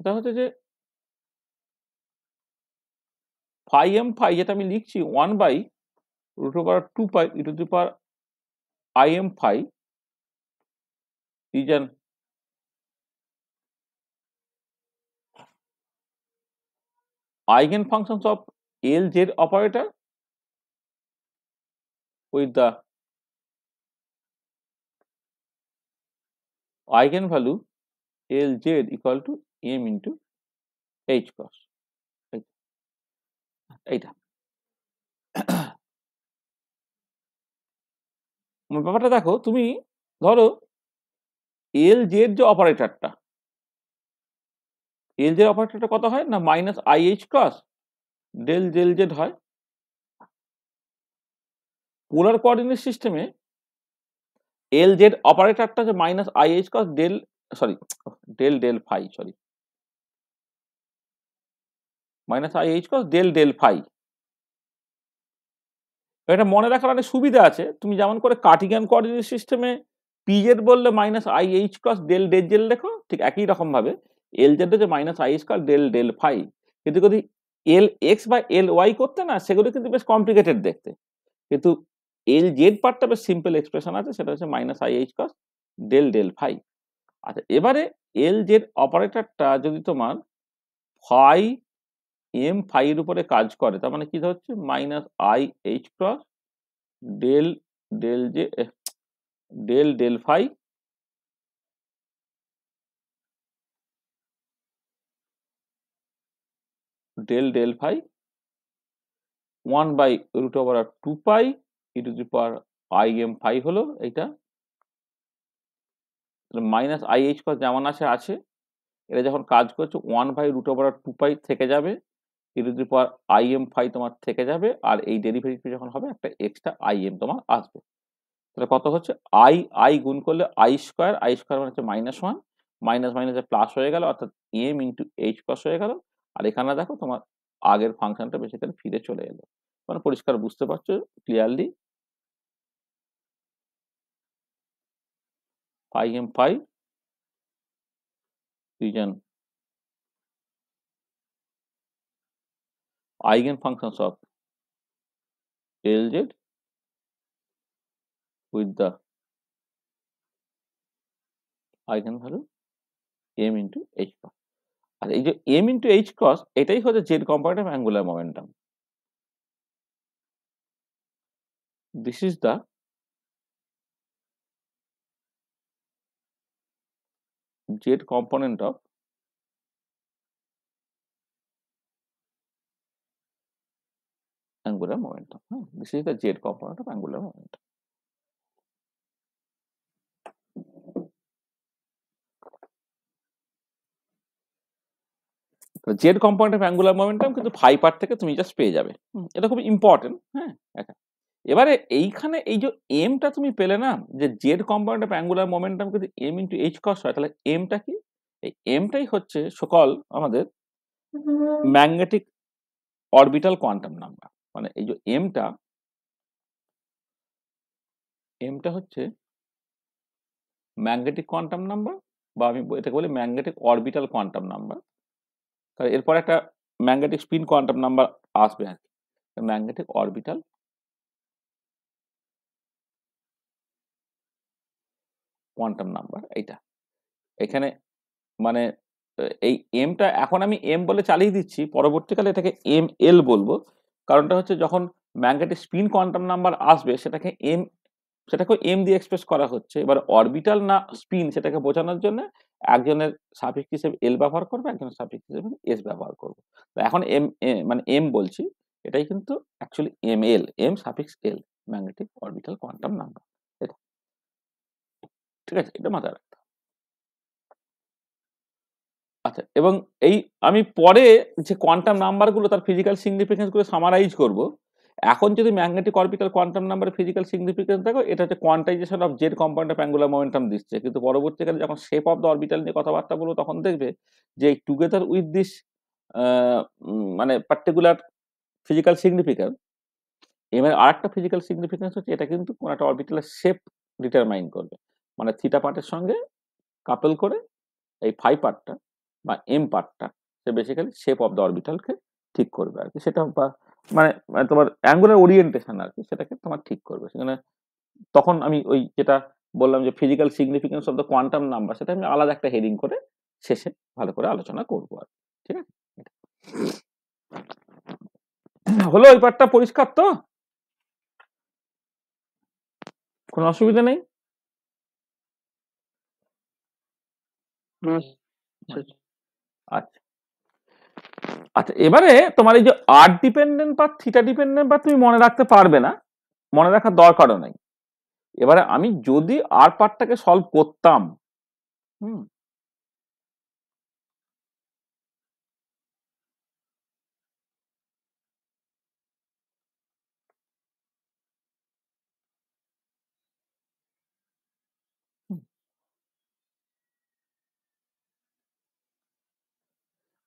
সেটা হচ্ছে যে ফাই এম ফাই যেটা আমি লিখছি one by root over two pi e to the power i m phi is an eigenfunctions of LZ operator with the L Z equal to m into h cross এইটা। ব্যাপারটা দেখো, তুমি ধরো L Z যে অপারেটরটা L Z অপারেটরটা কত হয় না minus i h cross del del z হয় পোলার কোঅর্ডিনেট সিস্টেমে এল জেড অপারেটরটা যে minus i h cross del sorry del del phi sorry minus i h cross del del phi. এটা মনে রাখার অনেক সুবিধা আছে। তুমি যেমন করে কার্টিগান কোঅর্ডিনেট সিস্টেমে পি জেড বললে minus i h cross del del z লেখো, ঠিক একই রকম ভাবে এল জেড হচ্ছে minus i h cross del del phi. কিন্তু যদি এল এক্স বা এল ওয়াই করতে না, সেগুলো কিন্তু বেশ কমপ্লিকেটেড দেখতে। কিন্তু এল জেড পার্টটা বেশ সিম্পল এক্সপ্রেশন আছে, সেটা হচ্ছে minus i h cross del del phi আচ্ছা এবারে এল জেড অপারেটরটা যদি তোমার ফাই এম ফাইয়ের উপরে কাজ করে, তার মানে কি হচ্ছে minus i h cross del del z del del phi del del phi one by root over two pi e to the power i m phi হলো এইটা। মাইনাস আই এইচ ক্রস যেমন আছে আছে। এটা যখন কাজ করছে one by root over two pi থেকে যাবে। E to i m phi তোমার থেকে যাবে। আর এই ডেরিভেটিভ যখন হবে, একটা এক্সট্রা আই এম তোমার আসবে। তাহলে কত হচ্ছে? আই আই গুণ করলে আই স্কোয়ার আই স্কোয়ার মানে হচ্ছে মাইনাস ওয়ান মাইনাস মাইনাসে প্লাস হয়ে গেল, অর্থাৎ এম ইন্টু এইচ ক্রস হয়ে গেল। আর এখানে দেখো তোমার আগের ফাংশনটা বেসিক্যালি ফিরে চলে এলো। মানে পরিষ্কার বুঝতে পারছ clearly pi m pi reason eigen function of L Z with the eigen value m into h আর এই যে এম ইন্টু এইচ কস এটাই হচ্ছে z comparative angular momentum this is the z component of angular momentum. This is the z component of angular momentum. Z component of angular momentum কিন্তু phi part থেকে তুমি just পেয়ে যাবে এটা খুব important হ্যাঁ। এবারে এইখানে এই যে এমটা তুমি পেলে না, যে z compound of angular momentum কিন্তু এম ইন্টু এইচ কস হয়, তাহলে এমটা কি? এই এমটাই হচ্ছে সকল আমাদের ম্যাগনেটিক অরবিটাল কোয়ান্টাম নাম্বার মানে এই যে এমটা এমটা হচ্ছে ম্যাগনেটিক কোয়ান্টাম নাম্বার বা আমি এটাকে বলি ম্যাগনেটিক অরবিটাল কোয়ান্টাম নাম্বার তাহলে এরপর একটা ম্যাগনেটিক স্পিন কোয়ান্টাম নাম্বার আসবে আর কি। ম্যাগনেটিক অরবিটাল কোয়ান্টাম নাম্বার এইটা। এখানে মানে এই এমটা এখন আমি এম বলে চালিয়ে দিচ্ছি, পরবর্তীকালে এটাকে এম এল বলব। কারণটা হচ্ছে যখন ম্যাগনেটিক স্পিন কোয়ান্টাম নাম্বার আসবে, সেটাকে এম সেটাকে এম দিয়ে এক্সপ্রেস করা হচ্ছে। এবার অরবিটাল না স্পিন সেটাকে বোঝানোর জন্য একজনের সাফিক্স হিসেবে এল ব্যবহার করবে, একজনের সাফিক্স হিসেবে এস ব্যবহার করব। তো এখন এম মানে এম বলছি, এটাই কিন্তু actually m L m suffix L magnetic orbital quantum number ঠিক আছে? এটা মাথায় রাখতে। আচ্ছা এবং এই আমি পরে যে কোয়ান্টাম নাম্বারগুলো তার ফিজিক্যাল সিগনিফিকেন্সগুলো সামারাইজ করব, এখন যদি ম্যাগনেটিক অরবিটাল কোয়ান্টাম নাম্বারের ফিজিক্যাল সিগনিফিকেন্স দেখো, এটা হচ্ছে quantization of z compound of angular momentum দিচ্ছে। কিন্তু পরবর্তীকালে যখন শেপ অফ দ্য অরবিটাল নিয়ে কথাবার্তা বলব, তখন দেখবে যে টুগেদার উইথ দিস মানে পার্টিকুলার ফিজিক্যাল সিগনিফিকেন্স এবার আরেকটা ফিজিক্যাল সিগনিফিকেন্স হচ্ছে, এটা কিন্তু কোন একটা অরবিটালের শেপ ডিটারমাইন করবে। মানে থিটা পার্টের সঙ্গে কাপেল করে এই ফাইভ পার্টটা বা এম পার্টটা সে বেসিক্যালি শেপ অফ দ্য অরবিটালকে ঠিক করবে আর কি সেটা বা মানে মানে তোমার অ্যাঙ্গুলার ওরিয়েন্টেশন আর কি সেটাকে তোমার ঠিক করবে সেখানে তখন আমি ওই যেটা বললাম যে physical significance of the quantum number সেটা আমি আলাদা একটা হেডিং করে শেষে ভালো করে আলোচনা করব আর। ঠিক আছে। হলো ওই পার্টটা পরিষ্কার তো কোনো অসুবিধা নেই আচ্ছা। আচ্ছা এবারে তোমার এই যে আর ডিপেন্ডেন্ট বা থিটা ডিপেন্ডেন্ট বা তুমি মনে রাখতে পারবে না মনে রাখার দরকারও নাই। এবারে আমি যদি আর পার্টটাকে সলভ করতাম হুম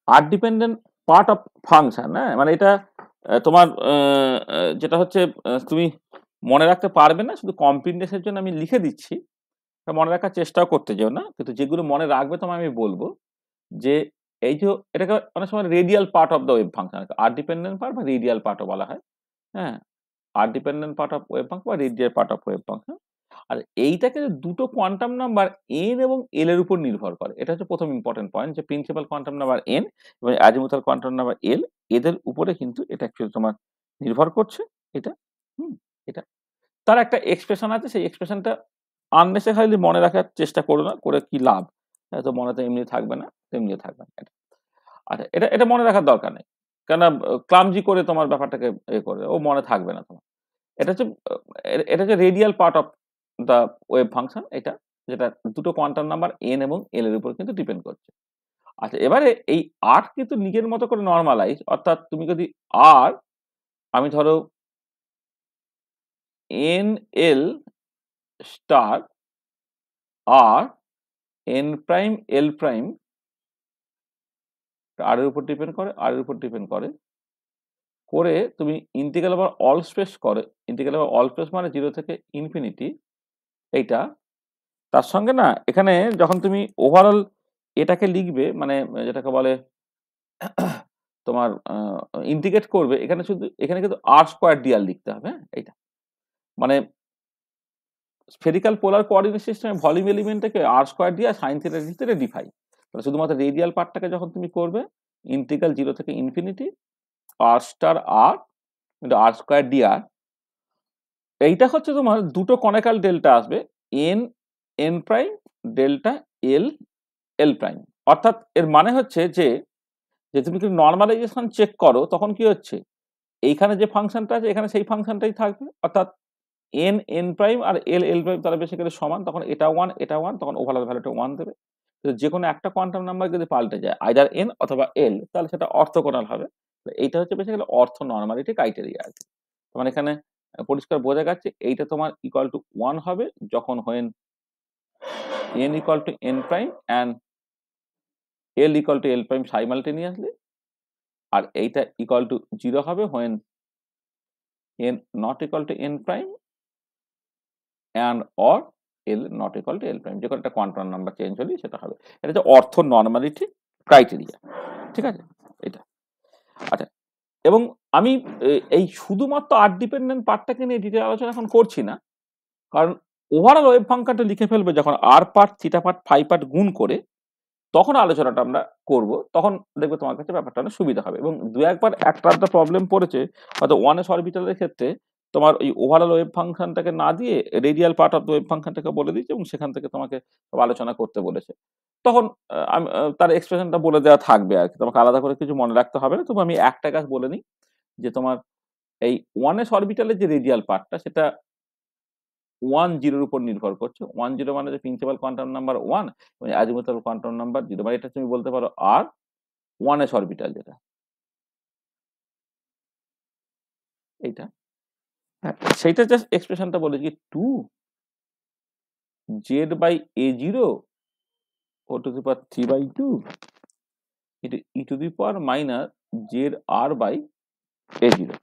R dependent part of function হ্যাঁ? মানে এটা তোমার যেটা হচ্ছে তুমি মনে রাখতে পারবে না, শুধু কম্পিটেন্সের জন্য আমি লিখে দিচ্ছি। মনে রাখার চেষ্টাও করতে যেও না। কিন্তু যেগুলো মনে রাখবে তোমায় আমি বলব যে, এই যে এটাকে অনেক সময় radial part of the wave function R dependent part বা রেডিয়াল পার্টও বলা হয়। হ্যাঁ? R dependent part of wave function বা radial part of wave function আর এইটাকে দুটো কোয়ান্টাম নাম্বার এন এবং এল এর উপর নির্ভর করে, এটা হচ্ছে প্রথম ইম্পর্টেন্ট পয়েন্ট যে প্রিন্সিপাল কোয়ান্টাম নাম্বার এন এবং অ্যাজিমুথাল কোয়ান্টাম নাম্বার এল এদের উপরে কিন্তু এটা অ্যাকচুয়ালি তোমার নির্ভর করছে, এটা, হুম, এটা। তার একটা এক্সপ্রেশন আছে, সেই এক্সপ্রেশনটা আননেসেসারিলি মনে রাখার চেষ্টা করো না, করে কি লাভ? তো মনে তো এমনি থাকবে না তেমনিও থাকবে না, এটা। আচ্ছা এটা এটা মনে রাখার দরকার নেই, কেন ক্লামজি করে তোমার ব্যাপারটাকে এ করে, ও মনে থাকবে না তোমার। এটা হচ্ছে এটা হচ্ছে radial part of the wave function এটা যেটা দুটো কোয়ান্টাম নাম্বার এন এবং এল এর উপর কিন্তু ডিপেন্ড করছে। আচ্ছা এবারে এই আর কিন্তু নিজের মতো করে নর্মালাইজ অর্থাৎ তুমি যদি আর আমি ধরো N L star R N prime L prime R এর উপর ডিপেন্ড করে আর এর উপর ডিপেন্ড করে করে তুমি ইন্টিগ্রাল আবার অল স্পেস করে ইন্টিগ্রাল আবার অল স্পেস মানে জিরো থেকে ইনফিনিটি এইটা। তার সঙ্গে না, এখানে যখন তুমি ওভারঅল এটাকে লিখবে মানে যেটাকে বলে তোমার ইন্টিগ্রেট করবে, এখানে শুধু, এখানে কিন্তু আর স্কোয়ার ডিআর লিখতে হবে হ্যাঁ এইটা। মানে স্ফেরিক্যাল পোলার কোঅর্ডিনেট সিস্টেমে ভলিউম এলিমেন্টটাকে আর স্কোয়ার দিয়ে সাইন থিটার ভিতরে ডিফাই তাহলে শুধুমাত্র রেডিয়াল পার্টটাকে যখন তুমি করবে ইন্টিগ্রাল জিরো থেকে ইনফিনিটি আর স্টার আর কিন্তু আর স্কোয়ার ডিআর এইটা হচ্ছে তোমার দুটো কনেকাল ডেল্টা আসবে N N prime delta L L prime অর্থাৎ এর মানে হচ্ছে যে যে তুমি কি নর্মালাইজেশন চেক করো, তখন কি হচ্ছে? এইখানে যে ফাংশনটা আছে, এখানে সেই ফাংশনটাই থাকবে। অর্থাৎ এন এন প্রাইম আর এল এল প্রাইম তারা বেসিক্যালি সমান, তখন এটা ওয়ান এটা ওয়ান তখন ওভারঅল ভ্যালুটা ওয়ান দেবে। যে কোনো একটা কোয়ান্টাম নাম্বার যদি পাল্টে যায় আইদার এন অথবা এল তাহলে সেটা অর্থোগোনাল হবে। এইটা হচ্ছে বেসিক্যালি অর্থ নর্মালিটি ক্রাইটেরিয়া কি। তোমার এখানে পরিষ্কার বোঝা যাচ্ছে এইটা তোমার ইকুয়াল টু ওয়ান হবে যখন when N equal to N prime and L equal to L prime simultaneously আর এইটা ইকুয়াল টু জিরো হবে when N not equal to N prime and or L not equal to L prime যে কোনো একটা quantum number change হলে সেটা হবে। এটা হচ্ছে অর্থ নর্মালিটি ক্রাইটেরিয়া ঠিক আছে? এটা আচ্ছা এবং আমি এই শুধুমাত্র আর ডিপেন্ডেন্ট পার্টটাকে নিয়ে ডিটেল আলোচনা এখন করছি না। কারণ ওভারঅল ওয়েব ফাংশনটা লিখে ফেলবে যখন R part theta part phi part গুণ করে, তখন আলোচনাটা আমরা করব। তখন দেখবে তোমার কাছে ব্যাপারটা অনেক সুবিধা হবে এবং দু একবার একটা আধটা প্রবলেম পড়েছে, হয়তো ওয়ানে সরবিটালের ক্ষেত্রে তোমার ওই ওভারঅল ওয়েব ফাংশনটাকে না দিয়ে radial part of the wave ফাংশনটাকে বলে দিয়েছে এবং সেখান থেকে তোমাকে আলোচনা করতে বলেছে। তখন আমি তার এক্সপ্রেশনটা বলে দেওয়া থাকবে আর কি। তোমাকে আলাদা করে কিছু মনে রাখতে হবে না। তবু আমি একটা কাজ বলে নিই যে তোমার এই ওয়ান এস অরবিটালের যে রেডিয়াল পার্টটা সেটা ওয়ান জিরোর উপর নির্ভর করছে। ওয়ান জিরো মানে যে প্রিন্সিপাল কোয়ান্টাম নাম্বার ওয়ান এবং অ্যাজিমুথাল কোয়ান্টাম নাম্বার জিরো মানে এটা তুমি বলতে পারো আর ওয়ান এস অরবিটাল যেটা। এইটা। হ্যাঁ সেইটা জাস্ট এক্সপ্রেশনটা বলে যে two Z by A zero O to the power three by two E to the power minus Z R by A zero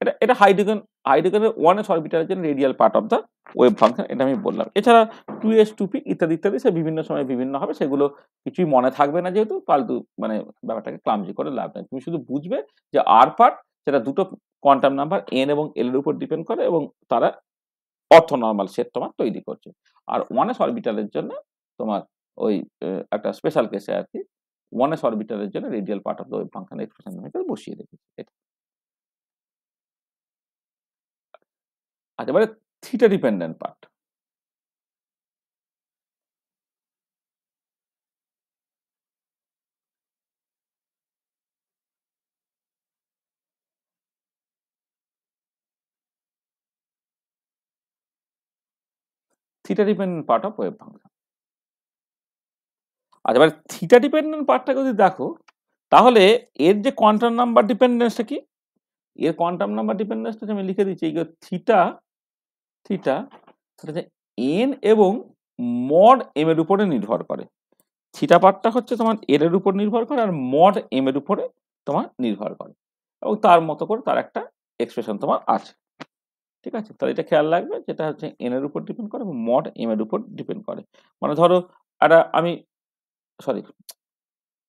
এটা এটা হাইড্রোজেন হাইড্রোজেনের ওয়ান এস অরবিটালের জন্য radial part of the wave function এটা আমি বললাম। এছাড়া two S two P ইত্যাদি ইত্যাদি, সে বিভিন্ন সময় বিভিন্ন হবে, সেগুলো কিছুই মনে থাকবে না যেহেতু ফালতু মানে ব্যাপারটাকে ক্লামজি করে লাভ নেই। তুমি শুধু বুঝবে যে আর পার্ট সেটা দুটো কোয়ান্টাম নাম্বার এন এবং এল এর উপর ডিপেন্ড করে এবং তারা অর্থ নর্মাল সেট তোমার তৈরি করছে। আর ওয়ান এস অরবিটালের জন্য তোমার ওই একটা স্পেশাল কেসে আর কি ওয়ান এস অরবিটালের জন্য radial part of the function expression হিসেবে বসিয়ে রেখেছি। এটা। আচ্ছা এবারে theta dependent part theta dependent part of wave function আচ্ছা এবার থিটা ডিপেন্ডেন্ট পার্টটা যদি দেখো, তাহলে এর যে কোয়ান্টাম নাম্বার ডিপেন্ডেন্সটা কি? এর কোয়ান্টাম নাম্বার ডিপেন্ডেন্সটা আমি লিখে দিচ্ছি, এই থিটা থিটা সেটা যে এন এবং মড এম এর উপরে নির্ভর করে। থিটা পার্টটা হচ্ছে তোমার এর এর উপর নির্ভর করে, আর মড এম এর উপরে তোমার নির্ভর করে। এবং তার মতো করে তার একটা এক্সপ্রেশন তোমার আছে। ঠিক আছে? তাহলে এটা খেয়াল রাখবে যেটা হচ্ছে এন এর উপর ডিপেন্ড করে এবং মড এম এর উপর ডিপেন্ড করে। মানে ধরো একটা আমি সরি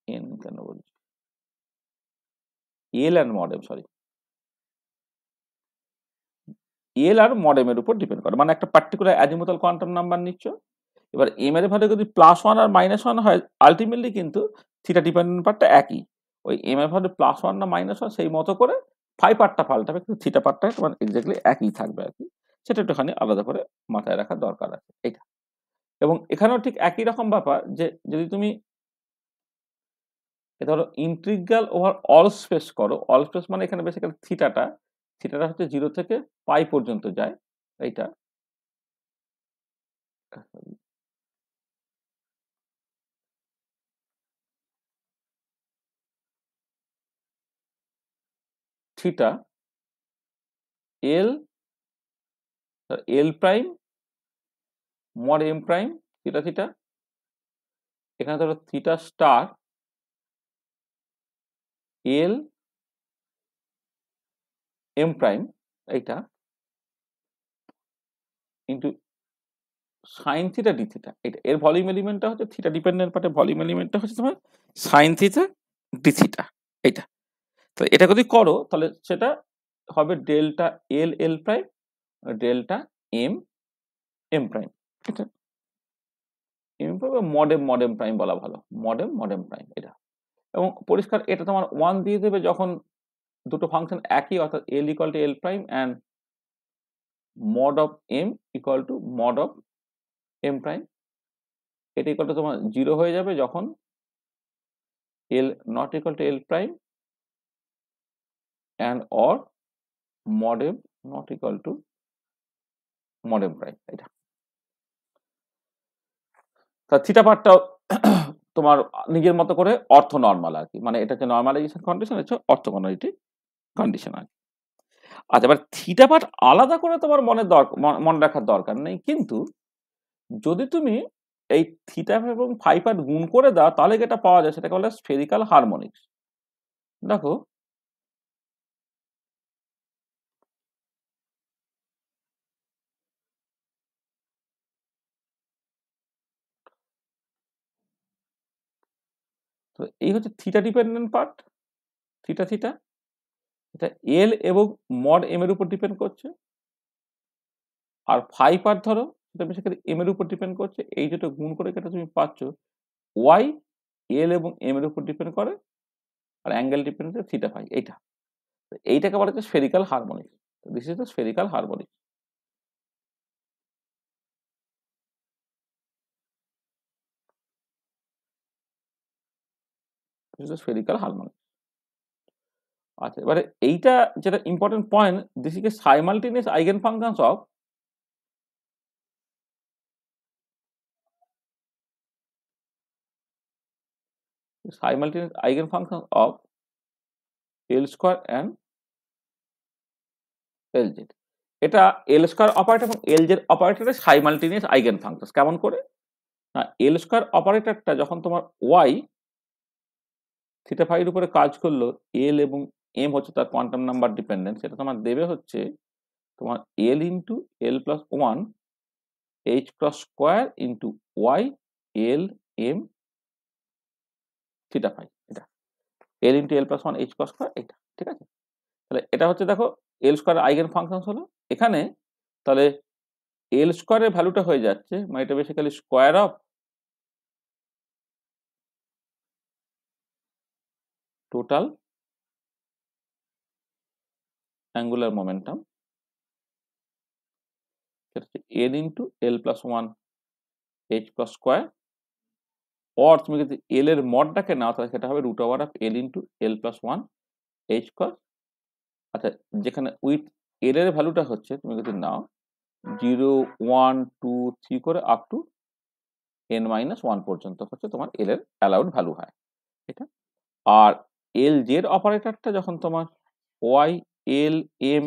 এন কেন বলছি? L and mod M sorry L আর মডেমের উপর ডিপেন্ড করে। মানে একটা পার্টিকুলার অ্যাজিমুতাল কোয়ান্টাম নাম্বার নিচ্ছ, এবার এম এর ভ্যালু যদি প্লাস ওয়ান আর মাইনাস ওয়ান হয় আলটিমেটলি কিন্তু থিটা ডিপেন্ডেন্ট পার্টটা একই। ওই এম এর ভ্যালু প্লাস ওয়ান না মাইনাস ওয়ান সেই মতো করে ফাইভ পার্টটা পাল্টাবে, কিন্তু থিটা পার্টটা তোমার এক্স্যাক্টলি একই থাকবে আর কি। সেটা একটুখানি আলাদা করে মাথায় রাখার দরকার আছে এটা এবং এখানেও ঠিক একই রকম ব্যাপার যে, যদি তুমি ধরো ইন্টিগ্রাল ওভার অল স্পেস করো অল স্পেস মানে এখানে বেসিক্যালি থিটাটা থিটাটা হচ্ছে জিরো থেকে পাই পর্যন্ত যায়, এইটা। Theta, L L prime mod M prime, theta theta, এখানে ধরো theta star, L, M prime, এইটা, into sine theta D theta এটা এর ভলিউম এলিমেন্টটা হচ্ছে থিটা, ডিপেন্ডেন্ট পার্টে ভলিউম এলিমেন্টটা হচ্ছে তোমার সাইন থিটা, ডি থিটা, এইটা। তো এটা যদি করো, তাহলে সেটা হবে delta L L prime, delta M M prime M prime mod M mod M prime বলা ভালো। মডেম মডেম প্রাইম, এটা। এবং পরিষ্কার এটা তোমার ওয়ান দিয়ে দেবে যখন দুটো ফাংশন একই, অর্থাৎ L equal to L prime and mod of M equal to mod of M prime এটা ইকুয়াল টু তোমার জিরো হয়ে যাবে যখন L not equal to L prime and or mod M not equal to mod M prime এটা তা theta পার্টটাও তোমার নিজের মতো করে অর্থ নর্মাল আর কি মানে এটা হচ্ছে নর্মালাইজেশন কন্ডিশন হচ্ছে অর্থগোনালিটি কন্ডিশন আর কি। আচ্ছা এবার থিটা পার্ট আলাদা করে তোমার মনে দরকার মনে রাখার দরকার নেই, কিন্তু যদি তুমি এই থিটা এবং ফাইভ পার্ট গুণ করে দাও, তাহলে যেটা পাওয়া যায় সেটাকে বলে স্ফেরিক্যাল হারমোনিক্স দেখো তো এই হচ্ছে theta dependent part theta theta এটা এল এবং মড এম এর উপর ডিপেন্ড করছে। আর ফাই পার্ট ধরো, সেটা বেসিক্যালি এম এর উপর ডিপেন্ড করছে, এই যেটা গুণ করে যেটা তুমি পাচ্ছ ওয়াই এল এবং এম এর উপর ডিপেন্ড করে, আর অ্যাঙ্গেল ডিপেন্ড করে থিটা ফাই এইটা। এইটাকে বলা হচ্ছে spherical harmonic this is the spherical harmonic spherical harmonic আচ্ছা এবারে এইটা যেটা important point this is simultaneous eigenfunctions of simultaneous eigenfunctions of L square and LZ. এটা L স্কয়ার অপারেটর এবং LZ অপারেটরের সাইমালটেনিয়াস আইগেন ফাংশন কেমন করে? না, L স্কয়ার অপারেটরটা যখন তোমার y থিটা ফাইয়ের উপরে কাজ করল এল এবং এম হচ্ছে তার কোয়ান্টাম নাম্বার ডিপেন্ডেন্স সেটা তোমার দেবে হচ্ছে তোমার L into L plus one H cross square into Y L M theta phi এটা। L into L plus one H cross square এটা, ঠিক আছে? তাহলে এটা হচ্ছে দেখো এল স্কোয়ার আইগেন ফাংশন হলো, এখানে তাহলে এল স্কোয়ারের ভ্যালুটা হয়ে যাচ্ছে মানে এটা basically square of total angular momentum সেটা হচ্ছে L into L plus one H plus square or তুমি যদি এল এর মডটাকে নাও, তাহলে সেটা হবে root over of L into L plus one H cross আচ্ছা যেখানে উইথ এল এর ভ্যালুটা হচ্ছে, তুমি যদি নাও জিরো ওয়ান টু থ্রি করে up to N minus one পর্যন্ত হচ্ছে তোমার এল এর অ্যালাউড ভ্যালু হয়। এটা। আর এল জেড অপারেটরটা যখন তোমার ওয়াই এল এম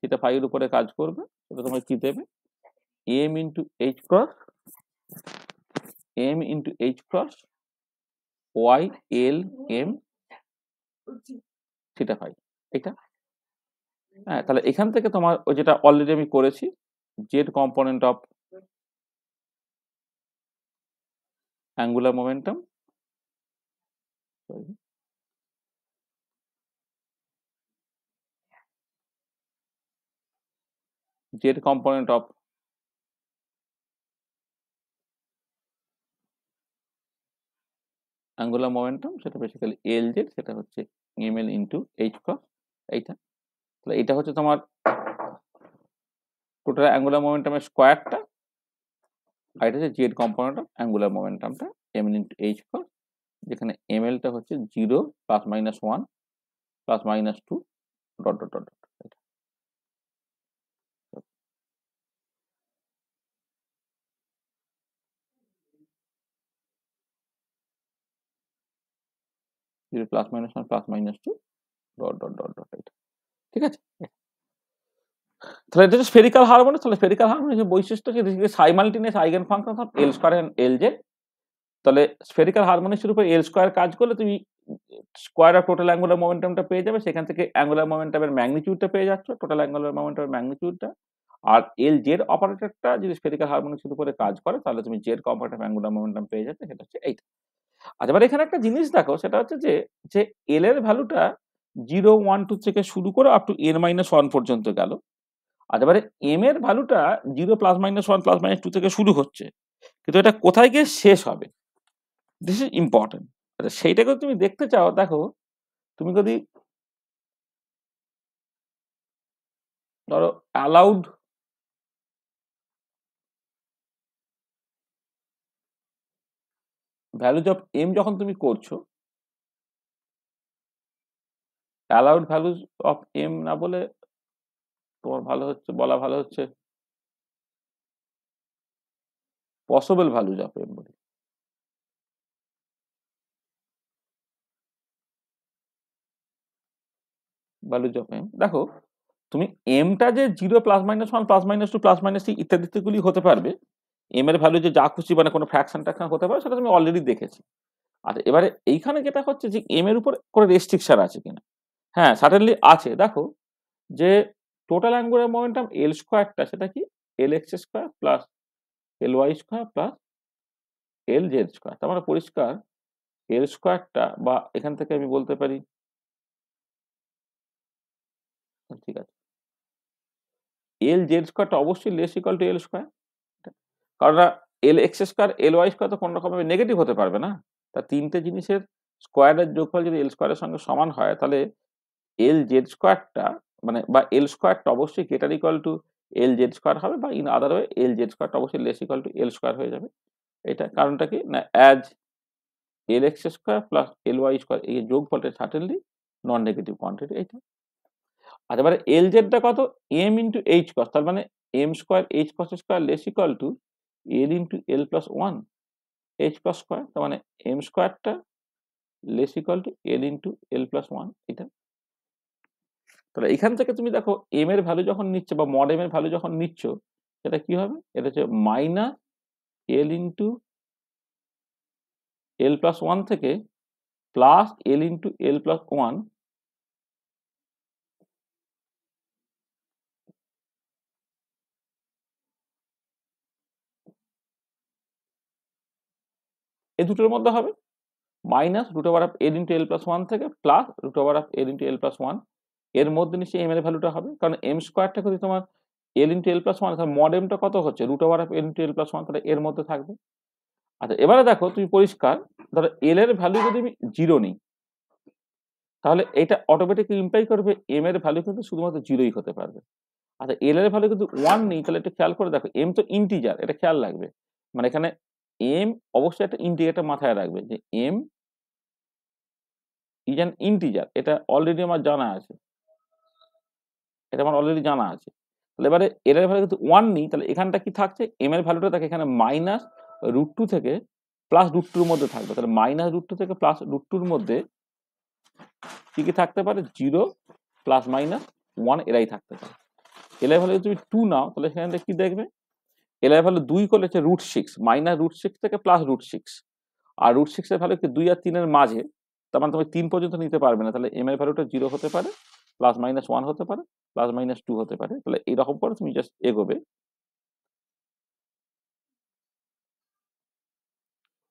সেটা ফাইভের উপরে কাজ করবে, সেটা তোমার কি দেবে? M into H cross M into H cross Y L M theta phi এটা হ্যাঁ তাহলে এখান থেকে তোমার ওই যেটা অলরেডি আমি করেছি Z component of angular momentum Z component of angular momentum সেটা বেসিক্যালি এল জেড সেটা হচ্ছে M L into H cross এইটা। তাহলে এটা হচ্ছে তোমার টোটাল অ্যাঙ্গুলার মোমেন্টামের স্কোয়ারটা আর এটা হচ্ছে Z component of angular মোমেন্টামটা m l into h cross যেখানে এম এলটা হচ্ছে zero plus minus one plus minus two dot dot dot dot zero plus minus one plus minus two dot dot dot dot এটা ঠিক আছে? তাহলে এটা spherical harmonic তাহলে spherical harmonic বৈশিষ্ট্য হচ্ছে simultaneous eigen function of L square and L Z তাহলে spherical হারমোনিক্সের উপর এল স্কোয়ার কাজ করলে তুমি স্কোয়ার অফ টোটাল অ্যাঙ্গুলার মোমেন্টামটা পেয়ে যাবে, সেখান থেকে অ্যাঙ্গুলার মোমেন্টামের ম্যাগনিটিউডটা পেয়ে যাচ্ছ টোটাল অ্যাঙ্গুলার মোমেন্টামের ম্যাগনিটিউডটা আর এল জেড অপারেটরটা যদি স্ফেরিক্যাল হারমোনিক্সের উপরে কাজ করে, তাহলে তুমি জেড কম্পারেটিভ অ্যাঙ্গুলার মোমেন্টাম পেয়ে যাচ্ছে, সেটা হচ্ছে এইটা। আচ্ছা এখানে একটা জিনিস দেখো সেটা হচ্ছে যে যে এল এর ভ্যালুটা জিরো ওয়ান টু থেকে শুরু করে up to N minus one পর্যন্ত গেল। আচ্ছা এবারে এম এর ভ্যালুটা zero plus minus one plus minus two থেকে শুরু হচ্ছে, কিন্তু এটা কোথায় গিয়ে শেষ হবে? দিস ইজ ইম্পর্টেন্ট আচ্ছা সেইটাকে তুমি দেখতে চাও, দেখো, তুমি যদি ধরো অ্যালাউড ভ্যালুজ অফ এম যখন তুমি করছ অ্যালাউড ভ্যালুজ অফ এম না বলে তোমার ভালো হচ্ছে, বলা ভালো হচ্ছে পসিবল ভ্যালুজ অফ এম বলি। ভ্যালুজ অফ এম দেখো, তুমি এমটা যে zero plus minus one plus minus two plus minus three ইত্যাদি ইত্যাদিগুলি হতে পারবে এম এর ভ্যালু যে যা খুশি মানে কোনো ফ্র্যাকশন ট্যাকশন হতে পারে, সেটা তুমি অলরেডি দেখেছি। আচ্ছা এবারে এইখানে যেটা হচ্ছে যে এম এর উপর কোনো রেস্ট্রিকশন আছে কিনা। হ্যাঁ সাডেনলি আছে। দেখো, যে টোটাল অ্যাঙ্গুলার মোমেন্টাম এল স্কোয়ারটা সেটা কি? L X square plus L Y square plus L Z square তার মানে পরিষ্কার এল স্কোয়ারটা বা এখান থেকে আমি বলতে পারি, ঠিক আছে। এল জেড স্কোয়ারটা অবশ্যই less equal to L square কারণ L X square L Y square তো কোনো রকম নেগেটিভ হতে পারবে না। তা তিনটে জিনিসের স্কোয়ারের যোগফল যদি এল স্কোয়ারের সঙ্গে সমান হয়, তাহলে এল জেড স্কোয়ারটা মানে বা এল স্কোয়ারটা অবশ্যই greater equal to L Z square হবে বা in other way L Z স্কোয়ারটা অবশ্যই less equal to L square হয়ে যাবে। এটা কারণটা কি? না as L X square plus L Y square এই যোগফলটা সার্টেনলি নন নেগেটিভ কোয়ান্টিটি এইটা আর এবারে এল জেডটা কত? এম ইন্টু এইচ কস তার মানে M square H cross square less equal to L into L plus one H plus square তার মানে এম স্কোয়ারটা less equal to L into L plus one এটা। তাহলে এখান থেকে তুমি দেখো এম এর ভ্যালু যখন নিচ্ছ বা মড এম এর ভ্যালু যখন নিচ্ছ, সেটা কি হবে? এটা হচ্ছে minus L into L plus one থেকে plus L into L plus one এই দুটোর মধ্যে হবে। Minus root over of L into L plus one থেকে plus root over of L into L plus ওয়ানের মধ্যে নিশ্চয়ই এম এর ভ্যালুটা হবে। কারণ এম স্কোয়ারটা যদি তোমার L into L plus one mod এমটা কত হচ্ছে? Root over of L into L plus one তাহলে এর মধ্যে থাকবে। আচ্ছা এবারে দেখো, তুমি পরিষ্কার, ধরো এল এর ভ্যালু যদি আমি জিরো নিই, তাহলে এটা অটোমেটিক ইমপ্লাই করবে এম এর ভ্যালু কিন্তু শুধুমাত্র জিরোই হতে পারবে। আচ্ছা এল এর ভ্যালু কিন্তু ওয়ান নেই, তাহলে একটু খেয়াল করে দেখো এম তো ইন্টিজার এটা খেয়াল রাখবে মানে এখানে এম অবশ্যই একটা ইন্টিজারটা মাথায় রাখবে যে এম ইজ অ্যান ইন্টিজার এটা অলরেডি আমার জানা আছে। এটা আমার অলরেডি জানা আছে। তাহলে এবারে এর ভ্যালু যদি ওয়ান নিই, তাহলে এখানটা কি থাকছে? এম এর ভ্যালুটা থাকে এখানে মাইনাস রুট টু থেকে প্লাস রুট টুর মধ্যে থাকবে। তাহলে মাইনাস রুট টু থেকে প্লাস রুট টুর মধ্যে কি কি থাকতে পারে? জিরো প্লাস মাইনাস ওয়ান এরাই থাকতে পারে। এলের ভ্যালু যদি তুমি টু নাও, তাহলে সেখান থেকে কি দেখবে? এলের ভ্যালু দুই করলে হচ্ছে root six minus root six থেকে প্লাস রুট সিক্স আর রুট সিক্সের ভ্যালু কি দুই আর তিনের মাঝে, তার মানে তুমি তিন পর্যন্ত নিতে পারবে না। তাহলে এম এর ভ্যালুটা জিরো হতে পারে প্লাস মাইনাস ওয়ান হতে পারে প্লাস মাইনাস টু হতে পারে। তাহলে এইরকম করে তুমি জাস্ট এগোবে।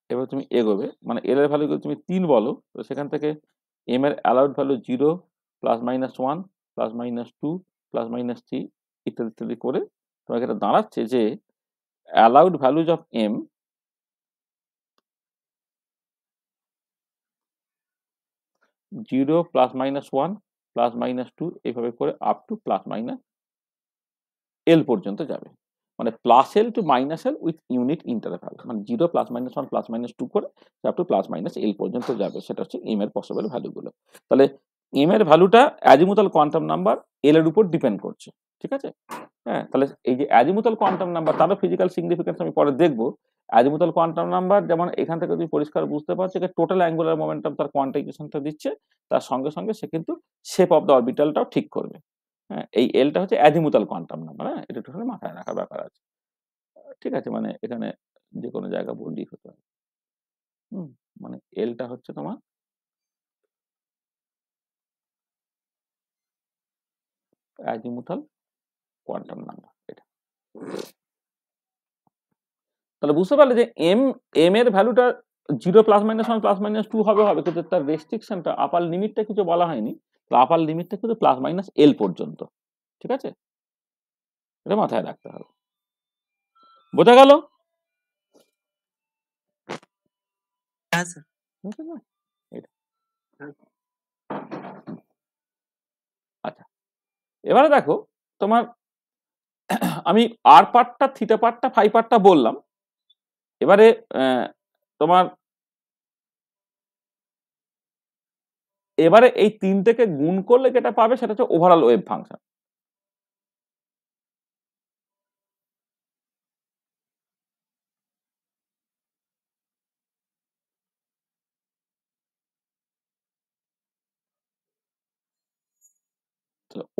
এবার তুমি এগোবে মানে এল এর ভ্যালু তুমি তিন বলো তো সেখান থেকে এম এর allowed value zero plus minus one plus minus two plus minus three ইত্যাদি ইত্যাদি করে তোমাকে এটা দাঁড়াচ্ছে যে allowed values of M zero plus minus one plus minus two এইভাবে করে up to plus minus L পর্যন্ত যাবে। মানে plus L to minus L with unit interval মানে zero plus minus one plus minus two করে up to plus minus L পর্যন্ত যাবে। সেটা হচ্ছে এম এর পসিবল ভ্যালুগুলো তাহলে এম এর ভ্যালুটা অ্যাজিমুতাল কোয়ান্টাম নাম্বার এল এর উপর ডিপেন্ড করছে। ঠিক আছে? হ্যাঁ তাহলে এই যে অ্যাজিমুতাল কোয়ান্টাম নাম্বার তারও ফিজিক্যাল সিগনিফিকেন্স আমি পরে দেখব। অ্যাজিমুতাল কোয়ান্টাম নাম্বার যেমন এখান থেকে তুমি পরিষ্কার বুঝতে পারছ যে টোটাল অ্যাঙ্গুলার মোমেন্টাম তার কোয়ান্টাইজেশনটা দিচ্ছে, তার সঙ্গে সঙ্গে সে কিন্তু শেপ অফ দ্য অরবিটালটাও ঠিক করবে। হ্যাঁ এই এলটা হচ্ছে অ্যাজিমুতাল কোয়ান্টাম নাম্বার হ্যাঁ এটা টোটাল মাথায় রাখার ব্যাপার আছে। ঠিক আছে মানে এখানে যে কোনো জায়গা বললেই হতে পারে। হুম মানে এলটা হচ্ছে তোমার অ্যাজিমুথাল কোয়ান্টাম নাম্বার এটা। তাহলে বুঝতে পারলে যে এম এম এর ভ্যালুটা zero plus minus one plus minus two হবে হবে। কিন্তু তার রেস্ট্রিকশনটা আপার লিমিটটা কিছু বলা হয়নি। আপার লিমিটটা কিন্তু প্লাস মাইনাস এল পর্যন্ত। ঠিক আছে? এটা মাথায় রাখতে হবে। বোঝা গেল? হ্যাঁ? এটা। আচ্ছা। এবারে দেখো তোমার আমি আর পার্টটা থিটা পার্টটা ফাই পার্টটা বললাম। এবারে তোমার এবারে এই তিনটেকে গুণ করলে যেটা পাবে সেটা হচ্ছে overall wave function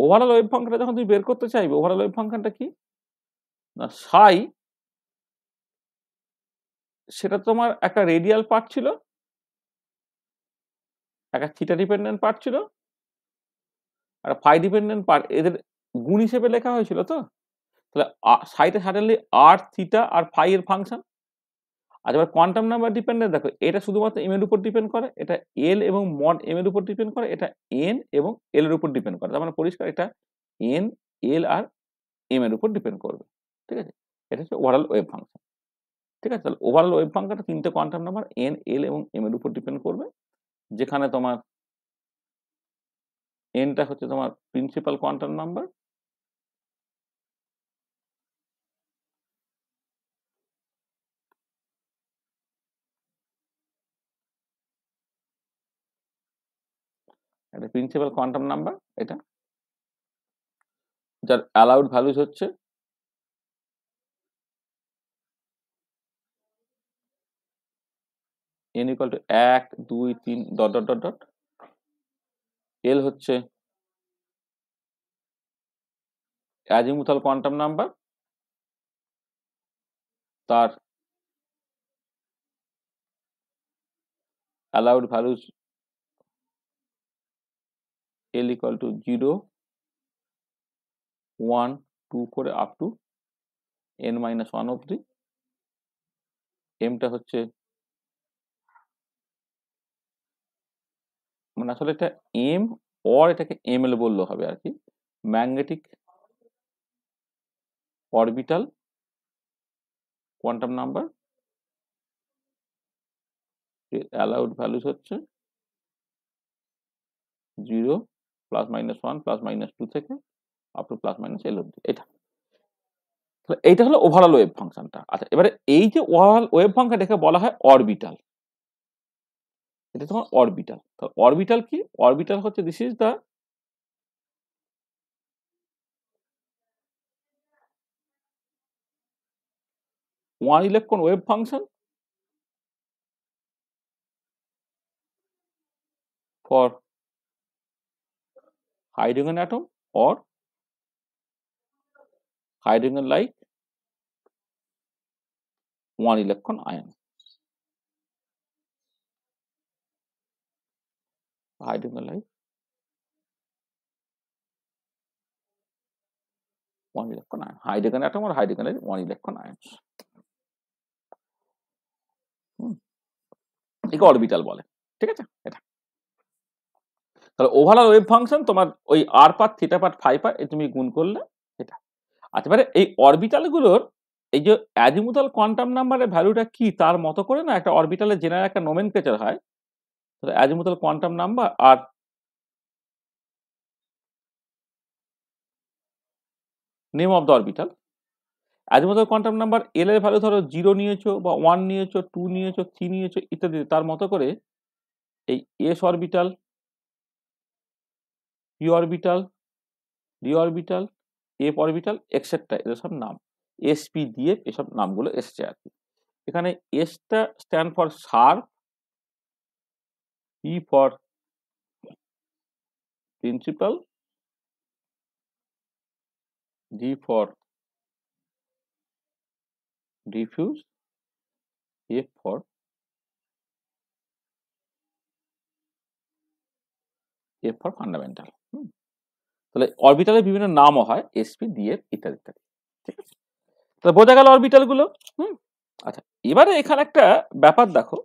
overall wave ফাংশনটা যখন তুমি বের করতে চাইবে ওভারঅল ওয়েভ ফাংশনটা কি? না সাই সেটা তোমার একটা রেডিয়াল পার্ট ছিল, একটা থিটা ডিপেন্ডেন্ট পার্ট ছিল আর ফাই ডিপেন্ডেন্ট পার্ট এদের গুণ হিসেবে লেখা হয়েছিল তো? তাহলে সাইটে সাডেনলি আর থিটা আর ফাই এর ফাংশন আচ্ছা এবার কোয়ান্টাম নাম্বার ডিপেন্ডেন্ট দেখো, এটা শুধুমাত্র এম এর উপর ডিপেন্ড করে, এটা এল এবং মড এম এর উপর ডিপেন্ড করে, এটা এন এবং এল এর উপর ডিপেন্ড করে, তার মানে পরিষ্কার এটা এন এল আর এম এর উপর ডিপেন্ড করবে, ঠিক আছে? এটা হচ্ছে ওভারঅল ওয়েভ ফাংশন ঠিক আছে? তাহলে ওভারঅল ওয়েভ ফাংশনটা তিনটে কোয়ান্টাম নাম্বার এন এল এবং এম এর উপর ডিপেন্ড করবে, যেখানে তোমার এনটা হচ্ছে তোমার প্রিন্সিপাল কোয়ান্টাম নাম্বার এটা প্রিন্সিপাল কোয়ান্টাম নাম্বার এটা। যার অ্যালাউড ভ্যালুজ হচ্ছে এন ইকুয়াল টু এক, দুই, তিন dot dot dot dot L হচ্ছে অ্যাজিমুথাল কোয়ান্টাম নাম্বার তার allowed values L equal to zero one two করে up to N minus one অব্দি এমটা হচ্ছে মানে আসলে এটা এম অর এটাকে এম এল বললেও হবে আর কি। Magnetic orbital quantum number allowed values হচ্ছে zero plus minus one plus minus two থেকে up to plus minus l অব্দি এটা তাহলে এইটা হলো ওভারঅল ওয়েভ ফাংশনটা আচ্ছা এবারে এই যে ওভারঅল ওয়েভ ফাংশন এটাকে বলা হয় অরবিটাল এটা তোমার অরবিটাল তাহলে অরবিটাল কি অরবিটাল হচ্ছে this is the one electron wave function for hydrogen atom or hydrogen like one electron ion. Hydrogen like one electron ion. Hydrogen atom or hydrogen like one electron ions. একে orbital বলে ঠিক আছে এটা তাহলে overall wave function তোমার ওই আর পার theta পার five per এ তুমি গুণ করলে এটা। আচ্ছা এবারে এই অরবিটালগুলোর এই যে অ্যাজিমুথাল কোয়ান্টাম নাম্বারের ভ্যালুটা কি তার মতো করে না একটা অরবিটালের জেনারেল একটা নোমেনক্লেচার হয়? তাহলে azimuthal quantum number R name of the orbital azimuthal quantum number L এর ভ্যালু ধরো জিরো নিয়েছো বা ওয়ান নিয়েছো টু নিয়েছো থ্রি নিয়েছো ইত্যাদি, তার মতো করে এই S orbital P orbital D orbital F orbital extra এদের সব নাম। এসপি ডিএফ এসব নামগুলো এসছে আর কি। এখানে এসটা stand for sharp P for principal D for diffuse F for F for fundamental তাহলে অরবিটালের বিভিন্ন নামও হয় এসপি ডিএফ ইত্যাদি ইত্যাদি। ঠিক আছে? তাহলে বোঝা গেল অরবিটালগুলো? হুম? আচ্ছা এবারে এখানে একটা ব্যাপার দেখো।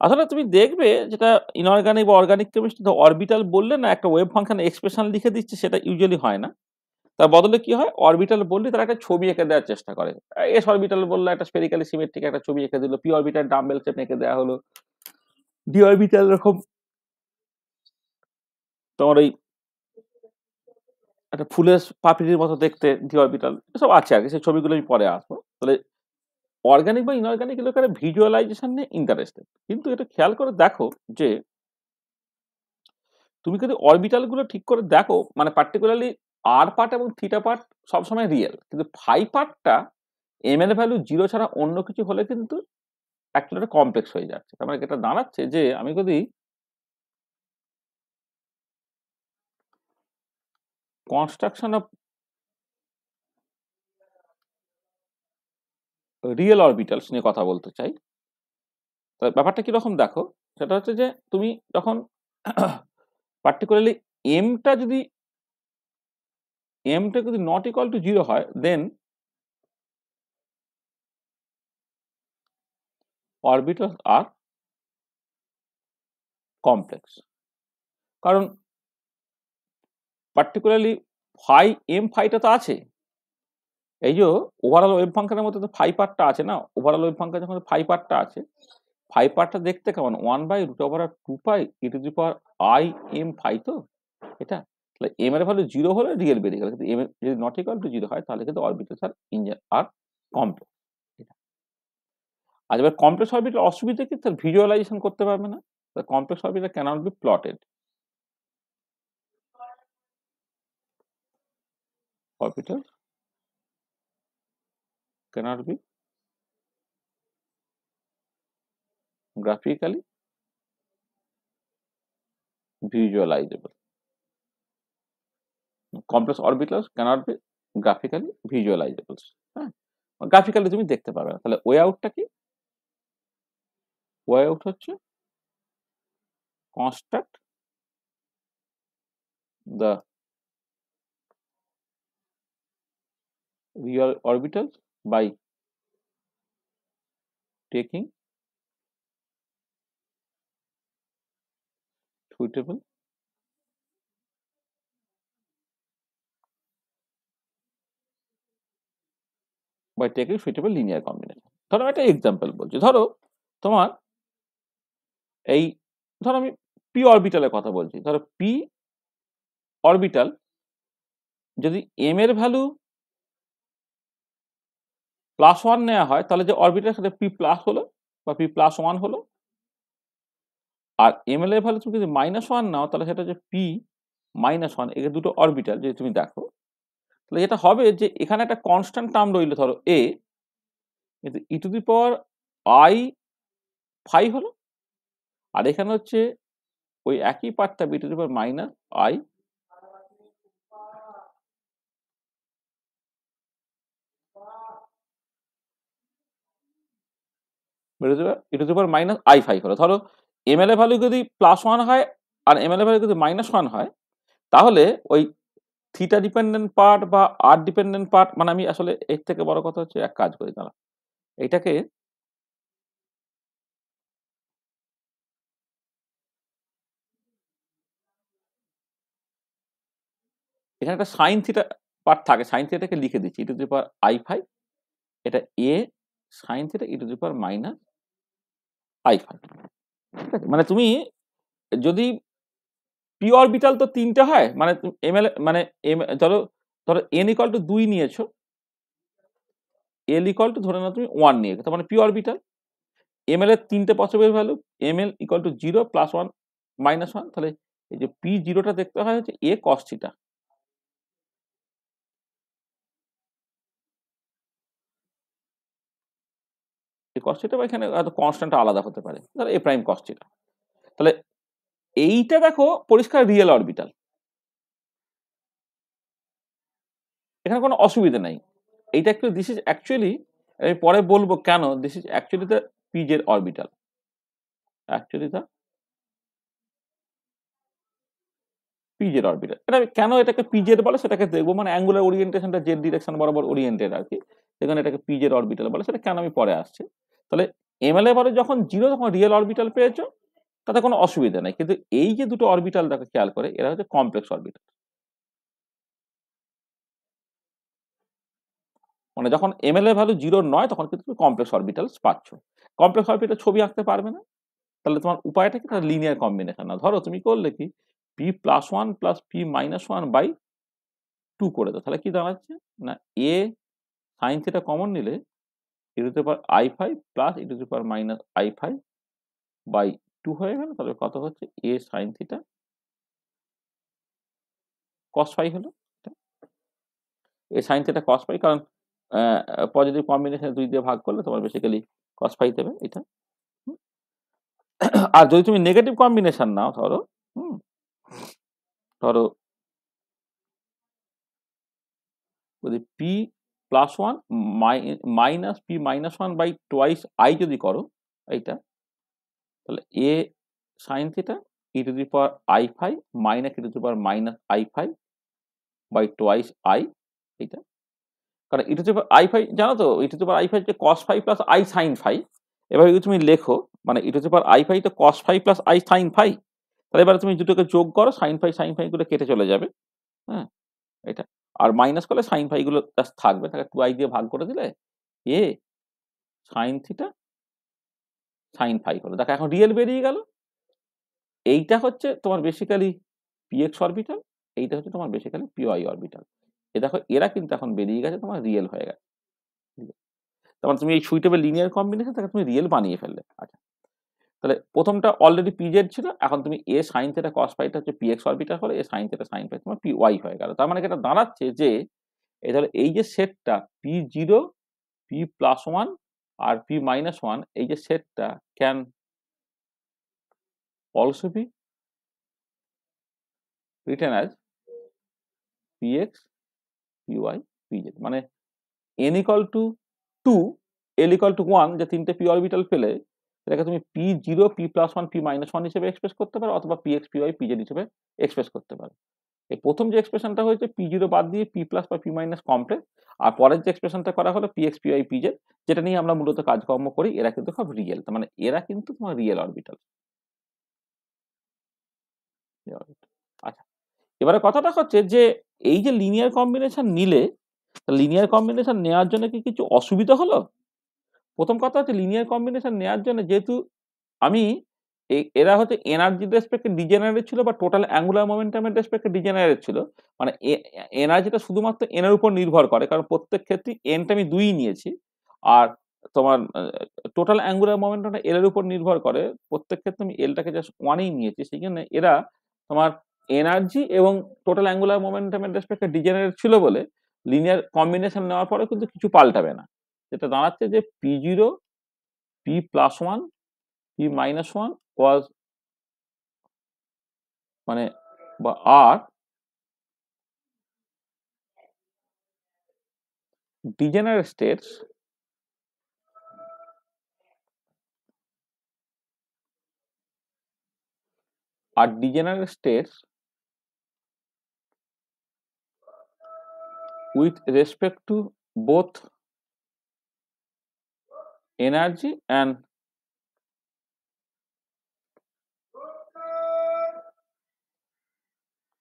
আসলে তুমি দেখবে যেটা ইনঅর্গানিক বা অর্গানিক কেমিস্ট্রি তো অরবিটাল বললে না, একটা ওয়েব ফাংশন এক্সপ্রেশন লিখে দিচ্ছে, সেটা ইউজুয়ালি হয় না। তার বদলে কি হয়? অরবিটাল বললে তারা একটা ছবি এঁকে দেওয়ার চেষ্টা করে। এস অরবিটাল বললে, একটা স্পেরিক্যালি সিমেট্রিক একটা ছবি এঁকে দিল পি অরবিটাল ডাম্বেল শেপ এঁকে দেওয়া হলো। ডি অরবিটাল এরকম তোমার ওই একটা ফুলের পাপড়ির মতো দেখতে ডি অরবিটাল এসব আছে আর কি সেই ছবিগুলো আমি পরে আসব। তাহলে অর্গানিক বা ইনঅর্গানিক এলাকার ভিজুয়ালাইজেশন নিয়ে ইন্টারেস্টেড কিন্তু এটা খেয়াল করে দেখো যে তুমি যদি অরবিটালগুলো ঠিক করে দেখো মানে পার্টিকুলারলি আর পার্ট এবং থিটা পার্ট সবসময় রিয়েল কিন্তু ফাইভ পার্টটা এম এল ভ্যালু জিরো ছাড়া অন্য কিছু হলে কিন্তু অ্যাকচুয়ালি কমপ্লেক্স হয়ে যাচ্ছে। তার মানে এটা দাঁড়াচ্ছে যে আমি যদি কনস্ট্রাকশন অফ রিয়েল অরবিটালস নিয়ে কথা বলতে চাই। তো ব্যাপারটা কীরকম দেখো, সেটা হচ্ছে যে তুমি যখন পার্টিকুলারলি এমটা যদি এমটা যদি নট ইকুয়াল টু জিরো হয় দেন অরবিটালস আর কমপ্লেক্স কারণ পার্টিকুলারলি ফাই এম ফাইটা তো আছে। এই যে ওভারঅল ওয়েব ফাংশনের মধ্যে তো ফাই পার্টটা আছে না? ওভারঅল ওয়েব ফাংশনের মধ্যে ফাই পার্টটা আছে। ফাইভ পার্টটা দেখতে কেমন? One by root over R two pi E to the power I M phi তো? এটা? তাহলে এম এর ভ্যালু জিরো হলে রিয়েল বেরিয়ে গেল। কিন্তু এম এর যদি নট ইকুয়াল টু জিরো হয়, তাহলে কিন্তু অরবিটাল আর ইঞ্জিন আর কমপ্লেক্স আর এবার কমপ্লেক্স অরবিটাল অসুবিধা কি? তার ভিজুয়ালাইজেশন করতে পারবে না। Complex orbital cannot be plotted orbitals cannot be graphically visualizable. Complex orbitals cannot be graphically visualizable. হ্যাঁ গ্রাফিক্যালি তুমি দেখতে পাবে না তাহলে ওয়ে আউটটা কি ওয়ে আউট হচ্ছে construct the real orbitals by taking suitable by taking suitable linear combination ধরো একটা এক্সাম্পল বলছি ধরো তোমার এই ধরো আমি পি অরবিটালের কথা বলছি ধরো পি অরবিটাল যদি এম এর ভ্যালু প্লাস ওয়ান নেওয়া হয়, তাহলে যে অরবিটাল সাথে পি প্লাস হলো বা পি প্লাস ওয়ান হলো, আর এম এল এর ভ্যালু তুমি যদি মাইনাস ওয়ান নাও, তাহলে সেটা হচ্ছে পি মাইনাস ওয়ান একে দুটো অরবিটাল যদি তুমি দেখো। তাহলে যেটা হবে যে এখানে একটা কনস্ট্যান্ট টার্ম রইল, ধরো এ কিন্তু E to the power I phi হলো, আর এখানে হচ্ছে ওই একই পার্টটা B to the power minus I E to the power minus I phi হলো। ধরো এম এল এ ভ্যালু যদি প্লাস ওয়ান হয় আর এম এল এ ভ্যালু যদি মাইনাস ওয়ান হয়, তাহলে ওই থিটা ডিপেন্ডেন্ট পার্ট বা আর ডিপেন্ডেন্ট পার্ট মানে আমি আসলে এর থেকে বড় কথা হচ্ছে এক কাজ করি দাঁড়া এটাকে এখানে একটা সাইন থিটা পার্ট থাকে সাইন থিটাকে লিখে দিচ্ছি E to the power I phi এটা A sine theta E to the power minus I phi ঠিক আছে? মানে তুমি যদি পি অরবিটাল তো তিনটে হয় মানে এম এল মানে এম ধরো ধরো এন ইকল টু দুই নিয়েছো এল ইকাল টু ধরে নাও তুমি ওয়ান নিয়ে তার মানে পি অরবিটাল এম এল এর তিনটে possible value M L equal to zero plus one minus one তাহলে এই যে পি জিরোটা দেখতে হয় হচ্ছে এ কস কস থিটা বা এখানে হয়তো কনস্ট্যান্ট আলাদা হতে পারে। ধরো এ প্রাইম কস থিটা তাহলে এইটা দেখো পরিষ্কার রিয়েল অরবিটাল এখানে কোনো অসুবিধা নাই। এইটা একটু দিস ইজ অ্যাকচুয়ালি আমি পরে বলব কেন দিস ইজ অ্যাকচুয়ালি দ্য পিজের অরবিটাল অ্যাকচুয়ালি দ্য পিজের অরবিটাল এটা কেন এটাকে পিজের বলে, সেটাকে দেখব। মানে অ্যাঙ্গুলার ওরিয়েন্টেশনটা জেড ডিরেকশন বরাবর ওরিয়েন্টেড আর কি। সেখানে এটাকে পিজের অরবিটাল বলে, সেটা কেন আমি পরে আসছে। তাহলে এমএলএ বলে যখন জিরো তখন রিয়েল অরবিটাল পেয়েছ, তাতে কোনো অসুবিধা নেই। কিন্তু এই যে দুটো অরবিটাল দেখো খেয়াল করে, এরা হচ্ছে কমপ্লেক্স অরবিটাল মানে যখন এমএলএ ভ্যালু জিরো নয়, তখন কিন্তু তুমি কমপ্লেক্স অরবিটালস পাচ্ছ। কমপ্লেক্স অরবিটাল ছবি আঁকতে পারবে না। তাহলে তোমার উপায়টা কি? তাহলে লিনিয়ার কম্বিনেশন না, ধরো তুমি করলে কি? P plus one plus P minus one by two করে দাও। তাহলে কি দাঁড়াচ্ছে? না এ সাইন থিটা কমন নিলে e to the power i phi plus e to the power minus i phi by two হয়ে গেল, তাহলে কত হচ্ছে? A sine theta cos phi হলো a sine theta cos phi কারণ পজিটিভ কম্বিনেশন দুই দিয়ে ভাগ করলে তোমার বেসিক্যালি কস ফাই দেবে এটা। আর যদি তুমি নেগেটিভ কম্বিনেশন নাও, ধরো, হুম, ধরো, যদি P plus one minus P minus one by twice I যদি করো, এইটা, তাহলে A sine theta E to the power I phi minus E to the power minus I phi by twice I এইটা। কারণ E to the power I phi জানো তো E to the power I phi যে cos phi plus I sine phi এবার যদি তুমি লেখো মানে E to the power I phi তো cos phi plus I sine phi তাহলে এবার তুমি দুটোকে যোগ করো সাইন ফাইভ সাইন ফাইভগুলো কেটে চলে যাবে হ্যাঁ এটা আর মাইনাস করলে সাইন ফাইভগুলো জাস্ট থাকবে। তাকে টু আই দিয়ে ভাগ করে দিলে A sine theta sine phi হলো। দেখো এখন রিয়েল বেরিয়ে গেল। এইটা হচ্ছে তোমার বেসিক্যালি পিএক্স অরবিটাল এইটা হচ্ছে তোমার বেসিক্যালি পিওয়াই অরবিটাল এ দেখো, এরা কিন্তু এখন বেরিয়ে গেছে, তোমার রিয়েল হয়ে গেছে। তারপর তুমি এই সুইটেবল লিনিয়ার কম্বিনেশন তাকে তুমি রিয়েল বানিয়ে ফেললে। আচ্ছা। তাহলে প্রথমটা অলরেডি পিজেড ছিল, এখন তুমি এ সাইন থেটা কস ফাইটা হচ্ছে পিএক্স অরবিটাল হলে a sine theta sine phi তোমার পি ওয়াই হয়ে গেল। তার মানে এটা দাঁড়াচ্ছে যে এই ধরো এই যে সেটটা P zero P plus one আর পি মাইনাস ওয়ান এই যে সেটটা can also be written as PX PY PZ মানে N equal to two L equal to one যে তিনটে পি অরবিটাল পেলে এটাকে তুমি P zero P plus one P minus one হিসেবে এক্সপ্রেস করতে পারো অথবা P X P Y PZ হিসেবে এক্সপ্রেস করতে পারো। এই প্রথম যে এক্সপ্রেশনটা হয়েছে পি জিরো বাদ দিয়ে পি প্লাস বা পি মাইনাস কমপ্লেক্স আর পরের যে এক্সপ্রেশনটা করা হলো P X P Y PZ যেটা নিয়ে আমরা মূলত কাজকর্ম করি, এরা কিন্তু সব রিয়েল মানে এরা কিন্তু তোমার রিয়েল অরবিটাল আচ্ছা এবারে কথাটা হচ্ছে যে এই যে লিনিয়ার কম্বিনেশন নিলে লিনিয়ার কম্বিনেশন নেওয়ার জন্য কি কিছু অসুবিধা হলো? প্রথম কথা হচ্ছে লিনিয়ার কম্বিনেশন নেওয়ার জন্য যেহেতু আমি এরা হচ্ছে এনার্জি রেসপেক্টে ডিজেনারেট ছিল বা টোটাল অ্যাঙ্গুলার মোমেন্টামের রেসপেক্টে ডিজেনারেট ছিল। মানে এনার্জিটা শুধুমাত্র এনের উপর নির্ভর করে, কারণ প্রত্যেক ক্ষেত্রে এনটা আমি দুই নিয়েছি। আর তোমার টোটাল অ্যাঙ্গুলার মোমেন্টামটা এলের উপর নির্ভর করে, প্রত্যেক ক্ষেত্রে আমি এলটাকে জাস্ট ওয়ানেই নিয়েছি। সেই জন্য এরা তোমার এনার্জি এবং টোটাল অ্যাঙ্গুলার মোমেন্টামের রেসপেক্টে ডিজেনারেট ছিল বলে লিনিয়ার কম্বিনেশন নেওয়ার পরে কিন্তু কিছু পাল্টাবে না। যেটা দাঁড়াচ্ছে যে P zero P plus one P minus one was মানে বা আর degenerate states are degenerate states with respect to both energy and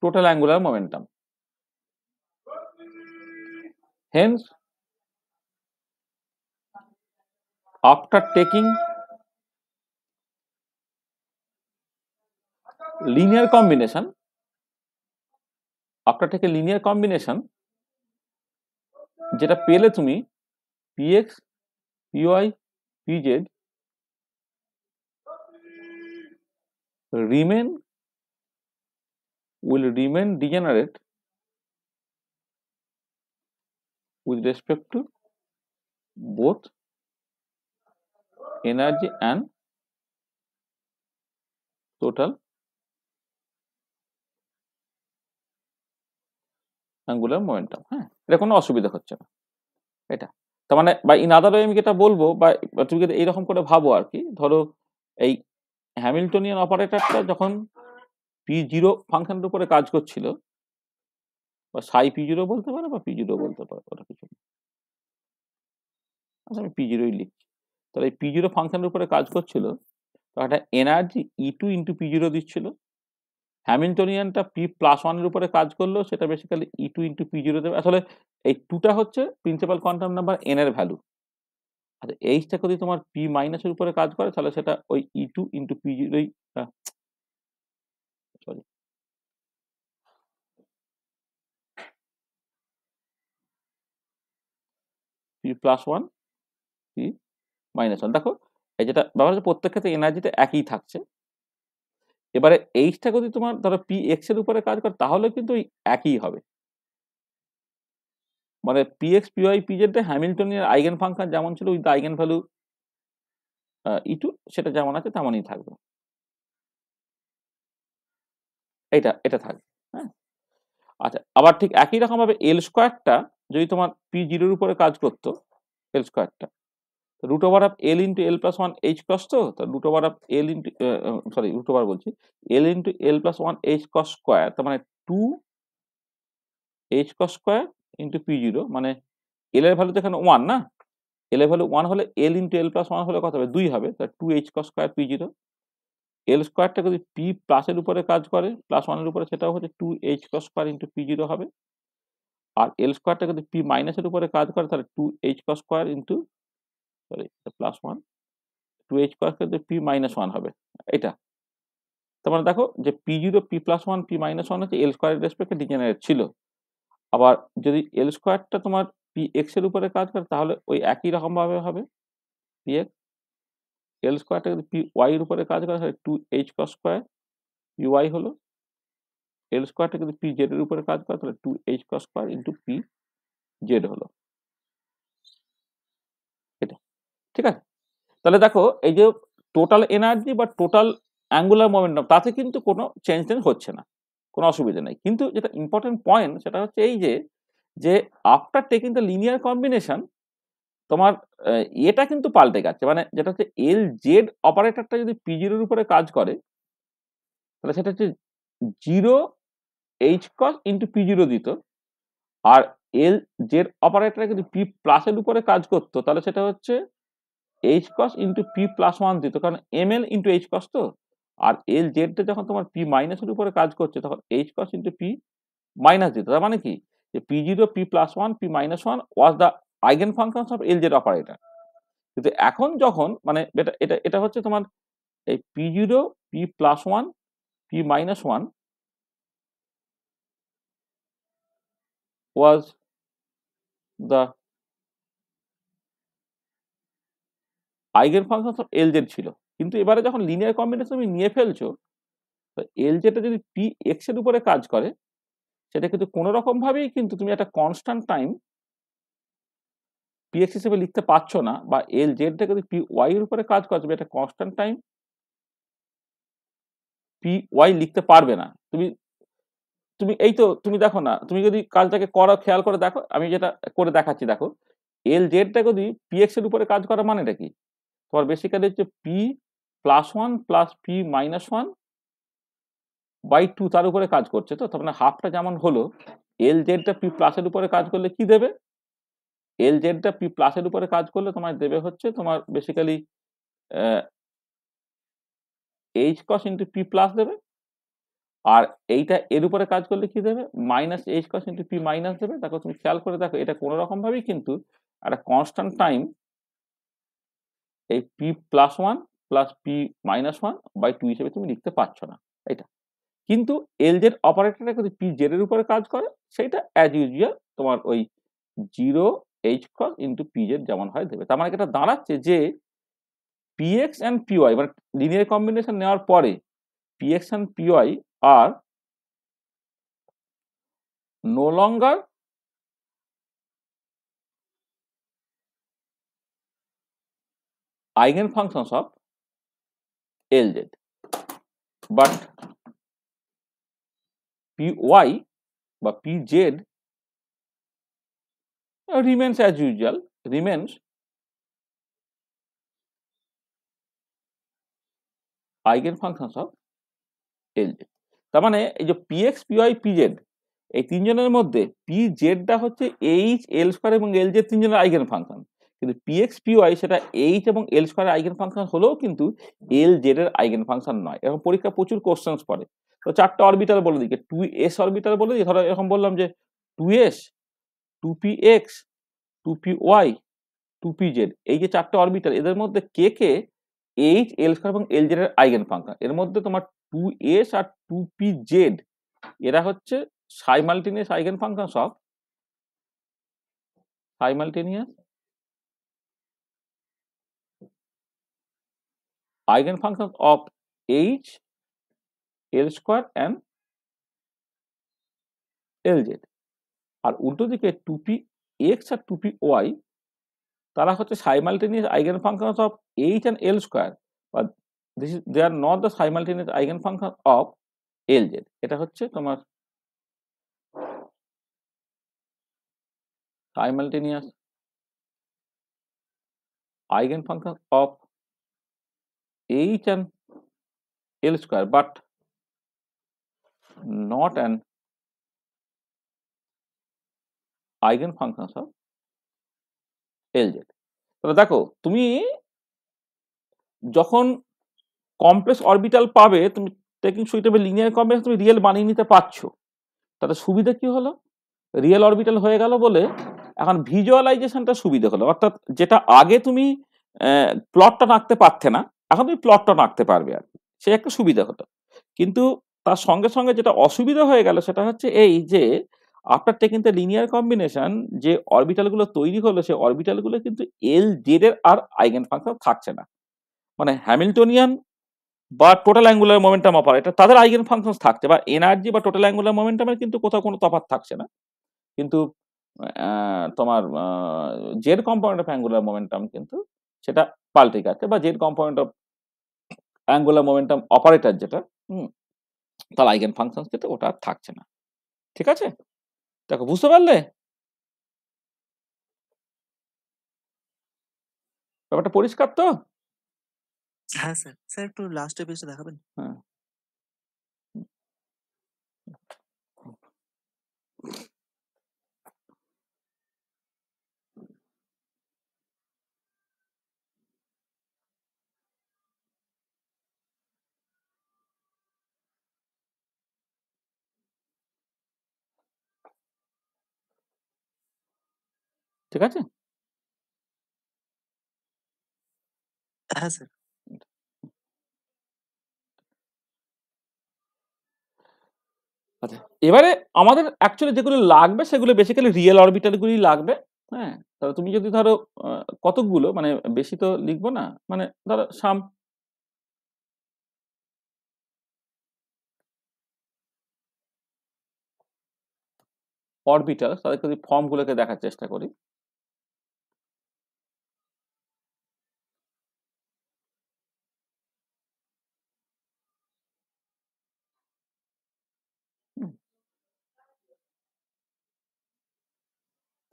total angular momentum. Hence, after taking linear combination, after taking linear combination, যেটা পেলে তুমি px, py, pz remain will remain degenerate with respect to both energy and total angular momentum হ্যাঁ এটা কোনো অসুবিধা হচ্ছে না এটা তার মানে বা ইন আদার ওয়ে আমি যেটা বলব, বা তুমি এইরকম করে ভাবো আর কি ধরো এই হ্যামিল্টনিয়ান অপারেটরটা যখন পি জিরো ফাংশনের উপরে কাজ করছিল, বা সাই পি জিরো বলতে পারো, বা পি জিরো বলতে পারো, ওটা কিছু। আচ্ছা আমি পি জিরোই লিখছি তাহলে এই পি জিরো ফাংশনের উপরে কাজ করছিল একটা energy E two into P zero দিচ্ছিল। হ্যামিল্টনিয়ানটা পি প্লাস ওয়ানের উপরে কাজ করল সেটা basically E two into P zero দেবে। আসলে এই টুটা হচ্ছে প্রিন্সিপাল কোয়ান্টাম নাম্বার এন এর ভ্যালু আচ্ছা এইচটা যদি তোমার পি মাইনাসের উপরে কাজ করে, তাহলে সেটা ওই ই two into P জিরোই sorry P plus one P minus one দেখো, এই যেটা, ব্যাপার হচ্ছে প্রত্যেক ক্ষেত্রে এনার্জিটা একই থাকছে। এবারে এইচটা যদি তোমার, ধরো পি এক্সের উপরে কাজ করে, তাহলে কিন্তু ওই একই হবে। মানে P X P Y P Z হ্যামিল্টনের eigen function যেমন ছিল with eigen value E two সেটা যেমন আছে তেমনই থাকবে। এটা এটা থাকবে হ্যাঁ? আচ্ছা আবার ঠিক একই রকম ভাবে এল স্কোয়ারটা যদি তোমার পি জিরোর উপরে কাজ করতো এল স্কোয়ারটা root over of L into L plus one H cross তো root over of L into sorry root over বলছি L into L plus one H cross square তার মানে two H cross square into P zero মানে এল এর value তো এখানে one না? এল এর ভ্যালু ওয়ান হলে L into L plus one হলে কত হবে? দুই হবে, তাহলে two H cross square P zero L স্কোয়ারটা যদি পি প্লাসের উপরে কাজ করে প্লাস ওয়ানের উপরে, সেটাও হচ্ছে two H cross square into P zero হবে। আর এল স্কোয়ারটা যদি পি মাইনাসের উপরে কাজ করে, তাহলে two H cross square into sorry plus one two H cross কিন্তু পি মাইনাস ওয়ান হবে, এটা। তার মানে দেখো যে P zero P plus one P minus one হচ্ছে এল স্কোয়ারের রেসপেক্টে ডিজেনারেট ছিল। আবার যদি এল স্কোয়ারটা তোমার পি এক্সের উপরে কাজ করে, তাহলে ওই একই রকম ভাবে হবে। পি এক্স এল স্কোয়ারটা যদি পি ওয়াই এর উপরে কাজ করে, তাহলে two H cross square P Y হলো এল স্কোয়ারটা যদি পি জেড এর উপরে কাজ করে, তাহলে two H cross square into P Z হলো। এটা, ঠিক আছে? তাহলে দেখো, এই যে টোটাল এনার্জি বা টোটাল অ্যাঙ্গুলার মোমেন্টাম তাতে কিন্তু কোনো চেঞ্জ টেঞ্জ হচ্ছে না। কোনো অসুবিধা নেই। কিন্তু যেটা ইম্পর্টেন্ট পয়েন্ট সেটা হচ্ছে এই যে যে after taking the linear combination তোমার এটা কিন্তু পাল্টে গেছে। মানে যেটা হচ্ছে এল জেড অপারেটরটা যদি পি জিরোর উপরে কাজ করে, তাহলে সেটা হচ্ছে zero H cross into P zero দিত। আর এল জেড অপারেটর যদি পি প্লাসের উপরে কাজ করতো, তাহলে সেটা হচ্ছে H cross into P plus one দিত। কারণ M L into H cross তো। আর এল জেডটা যখন তোমার পি মাইনাসের উপরে কাজ করছে, তখন H cross into P minus দিত তার মানে কি? যে P zero P plus one P minus one was the eigen function of L Z operator কিন্তু এখন যখন মানে এটা এটা এটা হচ্ছে তোমার এই P zero P plus one P minus one was the eigen function of L Z ছিল। কিন্তু এবারে যখন লিনিয়ার কম্বিনেশন তুমি নিয়ে ফেলছো, তো এল জেডটা যদি পি এক্সের উপরে কাজ করে, সেটা কিন্তু কোনো রকম ভাবেই কিন্তু তুমি একটা কনস্ট্যান্ট টাইম পিএক্স হিসেবে লিখতে পারছ না বা এল জেডটাকে যদি পি ওয়াই এর উপরে কাজ করছে এটা কনস্ট্যান্ট টাইম পি ওয়াই লিখতে পারবে না। তুমি তুমি এই তো, তুমি দেখো না, তুমি যদি কাজটাকে করো, খেয়াল করে দেখো, আমি যেটা করে দেখাচ্ছি, দেখো এল জেডটা যদি পিএক্স এর উপরে কাজ করা মানেটা কি? তোমার বেসিক্যালি হচ্ছে P plus one plus P minus one by two তার উপরে কাজ করছে তো, তার মানে হাফটা যেমন হলো এল জেডটা পি প্লাসের উপরে কাজ করলে কি দেবে? এল জেডটা পি প্লাসের উপরে কাজ করলে তোমার দেবে হচ্ছে তোমার basically H cross into P plus দেবে, আর এইটা এর উপরে কাজ করলে কি দেবে? Minus H cross into P minus দেবে। দেখো তুমি খেয়াল করে দেখো, এটা কোনো রকমভাবেই কিন্তু একটা কনস্ট্যান্ট টাইম এই P plus one plus P minus one by two হিসেবে তুমি লিখতে পারছ না। এটা কিন্তু এল জেড অপারেটরটা যদি পি জেড এর উপরে কাজ করে, সেটা অ্যাজ ইউজুয়াল তোমার ওই zero H cross into P Z যেমন হয় দেবে। তার মানে এটা দাঁড়াচ্ছে যে পিএক্স অ্যান্ড পি ওয়াই মানে লিনিয়ার কম্বিনেশন নেওয়ার পরে PX and PY are no longer eigen longer eigenfunctions of Lz. But P Py বা Pz remains as usual, remains eigenfunctions of Lz. তার মানে এই যে Px, Py, Pz এই তিনজনের মধ্যে পি জেডটা হচ্ছে এইচ এল স্কোয়ার এবং এল জেড তিনজনের আইগেন ফাংশন কিন্তু পিএক্স পিওয়াই সেটা এইচ এবং এল স্কোয়ারের আইগেন ফাংশন হলেও কিন্তু এল জেড এর আইগেন ফাংশন নয়। এরকম পরীক্ষা প্রচুর কোশ্চেন্স পড়ে। তো চারটা অরবিটাল বলে দিকে টু এস অরবিটাল বলে দিই, ধরো এরকম বললাম যে two S two P X two P Y two P Z এই যে চারটে অরবিটাল এদের মধ্যে কে কে এইচ এল স্কোয়ার এবং এল জেড এর আইগেন ফাংশন? এর মধ্যে তোমার টু এস আর টু পি জেড এরা হচ্ছে simultaneous eigenfunctions of simultaneous? Eigenfunctions of h, l square and lz আর উল্টো দিকে টুপি এক্স আর টুপি ওয়াই তারা হচ্ছে simultaneous eigen functions of H and L square. But this they are not the simultaneous eigen function of L Z এটা হচ্ছে তোমার simultaneous eigen function of h and l square but not an eigenfunctions of lz তাহলে দেখো, তুমি যখন complex orbital পাবে, তুমি taking suitable linear complex তুমি রিয়েল বানিয়ে নিতে পারছ। তাতে সুবিধা কি হলো? রিয়েল অরবিটাল হয়ে গেল বলে এখন ভিজুয়ালাইজেশনটা সুবিধা হলো। অর্থাৎ যেটা আগে তুমি প্লটটা আঁকতে পারতে না এখন তুমি প্লটটা আঁকতে পারবে আর সে একটা সুবিধা হতো। কিন্তু তার সঙ্গে সঙ্গে যেটা অসুবিধা হয়ে গেল সেটা হচ্ছে এই যে after taking the linear combination যে অরবিটালগুলো তৈরি হলো সেই অরবিটালগুলো কিন্তু এল জেড এর আর আইগেন ফাংশন থাকছে না। মানে হ্যামিল্টনিয়ান বা টোটাল অ্যাঙ্গুলার মোমেন্টাম অপারেটর তাদের আইগেন ফাংশন থাকছে বা এনার্জি বা টোটাল অ্যাঙ্গুলার মোমেন্টামের কিন্তু কোথাও কোনো তফাৎ থাকছে না। কিন্তু তোমার z component of angular momentum কিন্তু সেটা পাল্টে গেছে বা z component of angular momentum operator যেটা হুম তার আইগেন ফাংশন যেটা ওটা আর থাকছে না। ঠিক আছে? দেখো বুঝতে পারলে? ব্যাপারটা পরিষ্কার তো? হ্যাঁ স্যার। স্যার একটু লাস্ট পেজটা দেখাবেন। হ্যাঁ। ঠিক আছে? হ্যাঁ স্যার। আচ্ছা এবারে আমাদের অ্যাকচুয়ালি যেগুলো লাগবে সেগুলো বেসিক্যালি রিয়েল অরবিটালগুলি লাগবে হ্যাঁ? তাহলে তুমি যদি ধরো আহ, কতকগুলো মানে বেশি তো লিখব না মানে ধরো সাম অরবিটাল তাদেরকে যদি ফর্মগুলোকে দেখার চেষ্টা করি।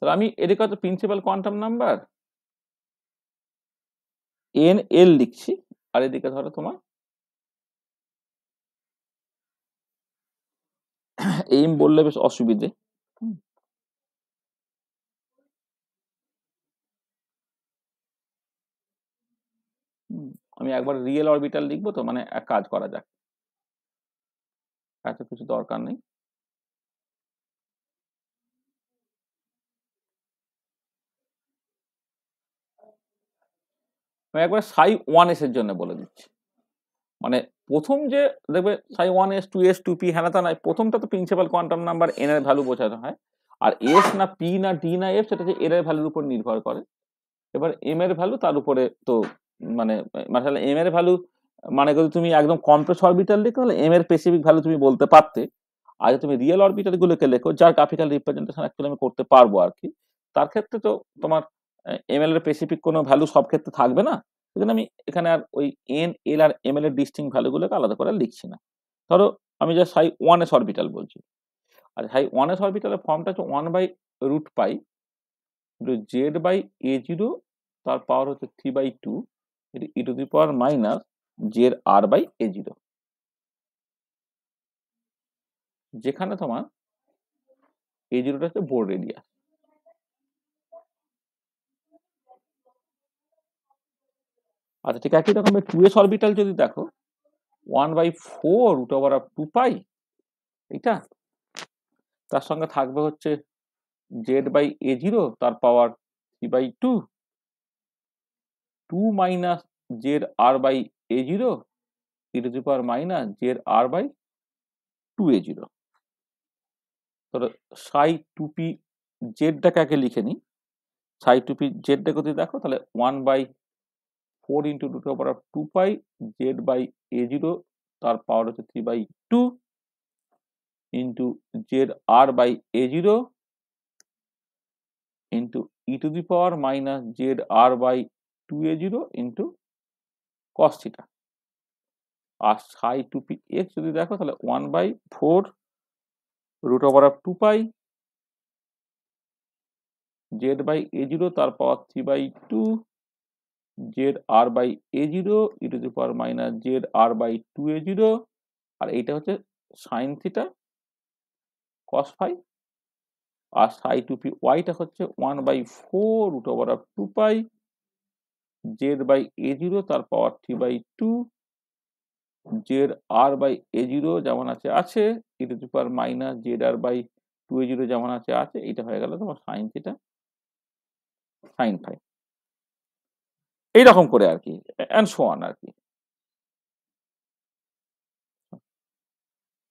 তাহলে আমি এদিকে হয়তো principal quantum number n l লিখছি, আর এদিকে ধরো তোমার এম বললে বেশ অসুবিধে। আমি একবার রিয়েল অরবিটাল লিখব তো মানে এক কাজ করা যাক। এত কিছু দরকার নেই। আমি একবার সাই ওয়ান এস এর জন্য বলে দিচ্ছি। মানে প্রথম যে দেখবে psi one s two s two p হ্যানা তা নয়, প্রথমটা তো প্রিন্সিপাল কোয়ান্টাম নাম্বার এন এর ভ্যালু বোঝানো হয়। আর এস না পি না ডি না এফ সেটা হচ্ছে এর এর ভ্যালুর উপর নির্ভর করে। এবার এম এর ভ্যালু তার উপরে তো মানে মানে এম এর ভ্যালু মানে যদি তুমি একদম কমপ্লেক্স অরবিটাল লিখো তাহলে এম এর স্পেসিফিক ভ্যালু তুমি বলতে পারতে। আর তুমি রিয়েল অরবিটাল গুলোকে লেখো, যার গ্রাফিক্যাল রিপ্রেজেন্টেশন অ্যাকচুয়ালি আমি করতে পারব আর কি, তার ক্ষেত্রে তো তোমার এম এল এর স্পেসিফিক কোনো ভ্যালু সব ক্ষেত্রে থাকবে না। সেজন্য আমি এখানে আর ওই এন এল আর এম এল এর ডিস্টিং ভ্যালুগুলোকে আলাদা করে লিখছি না। ধরো আমি যা সাই ওয়ান এস অরবিটাল বলছি। আর সাই ওয়ান এস অরবিটালের ফর্মটা হচ্ছে one by root pi z by a zero তার পাওয়ার হচ্ছে three by two e to the power minus z r by a zero যেখানে তোমার এ জিরোটা হচ্ছে বোর্ড এরিয়া আচ্ছা ঠিক একই রকম টু এস অরবিটাল যদি দেখো one by four root over of two pi এইটা? তার সঙ্গে থাকবে হচ্ছে জেড বাই এ জিরো তার power three by two two minus z r by a zero e to the power minus z r by two a zero psi two p জেডটাকে আগে লিখে নিই। সাই two p জেডটাকে যদি দেখো, তাহলে one by four into root over of two pi z by a zero তার power হচ্ছে three by two into z r by a zero into e to the power minus z r by two a zero into cos theta R psi two P x যদি দেখো, তাহলে one by four root over of two pi z by a zero তার power three by two z r by a zero, e to the power minus Z r by two a zero, আর এইটা হচ্ছে sine theta cos phi, আর psi two P ওয়াইটা হচ্ছে one by four root over of two pi, z by a zero, তার power three by two, z r by a zero যেমন আছে আছে, e to the power minus z r by two a zero যেমন আছে আছে এটা হয়ে গেল তোমার সাইন থিটা, সাইন ফাই। এইরকম করে আর কি অ্যান্ড আর কি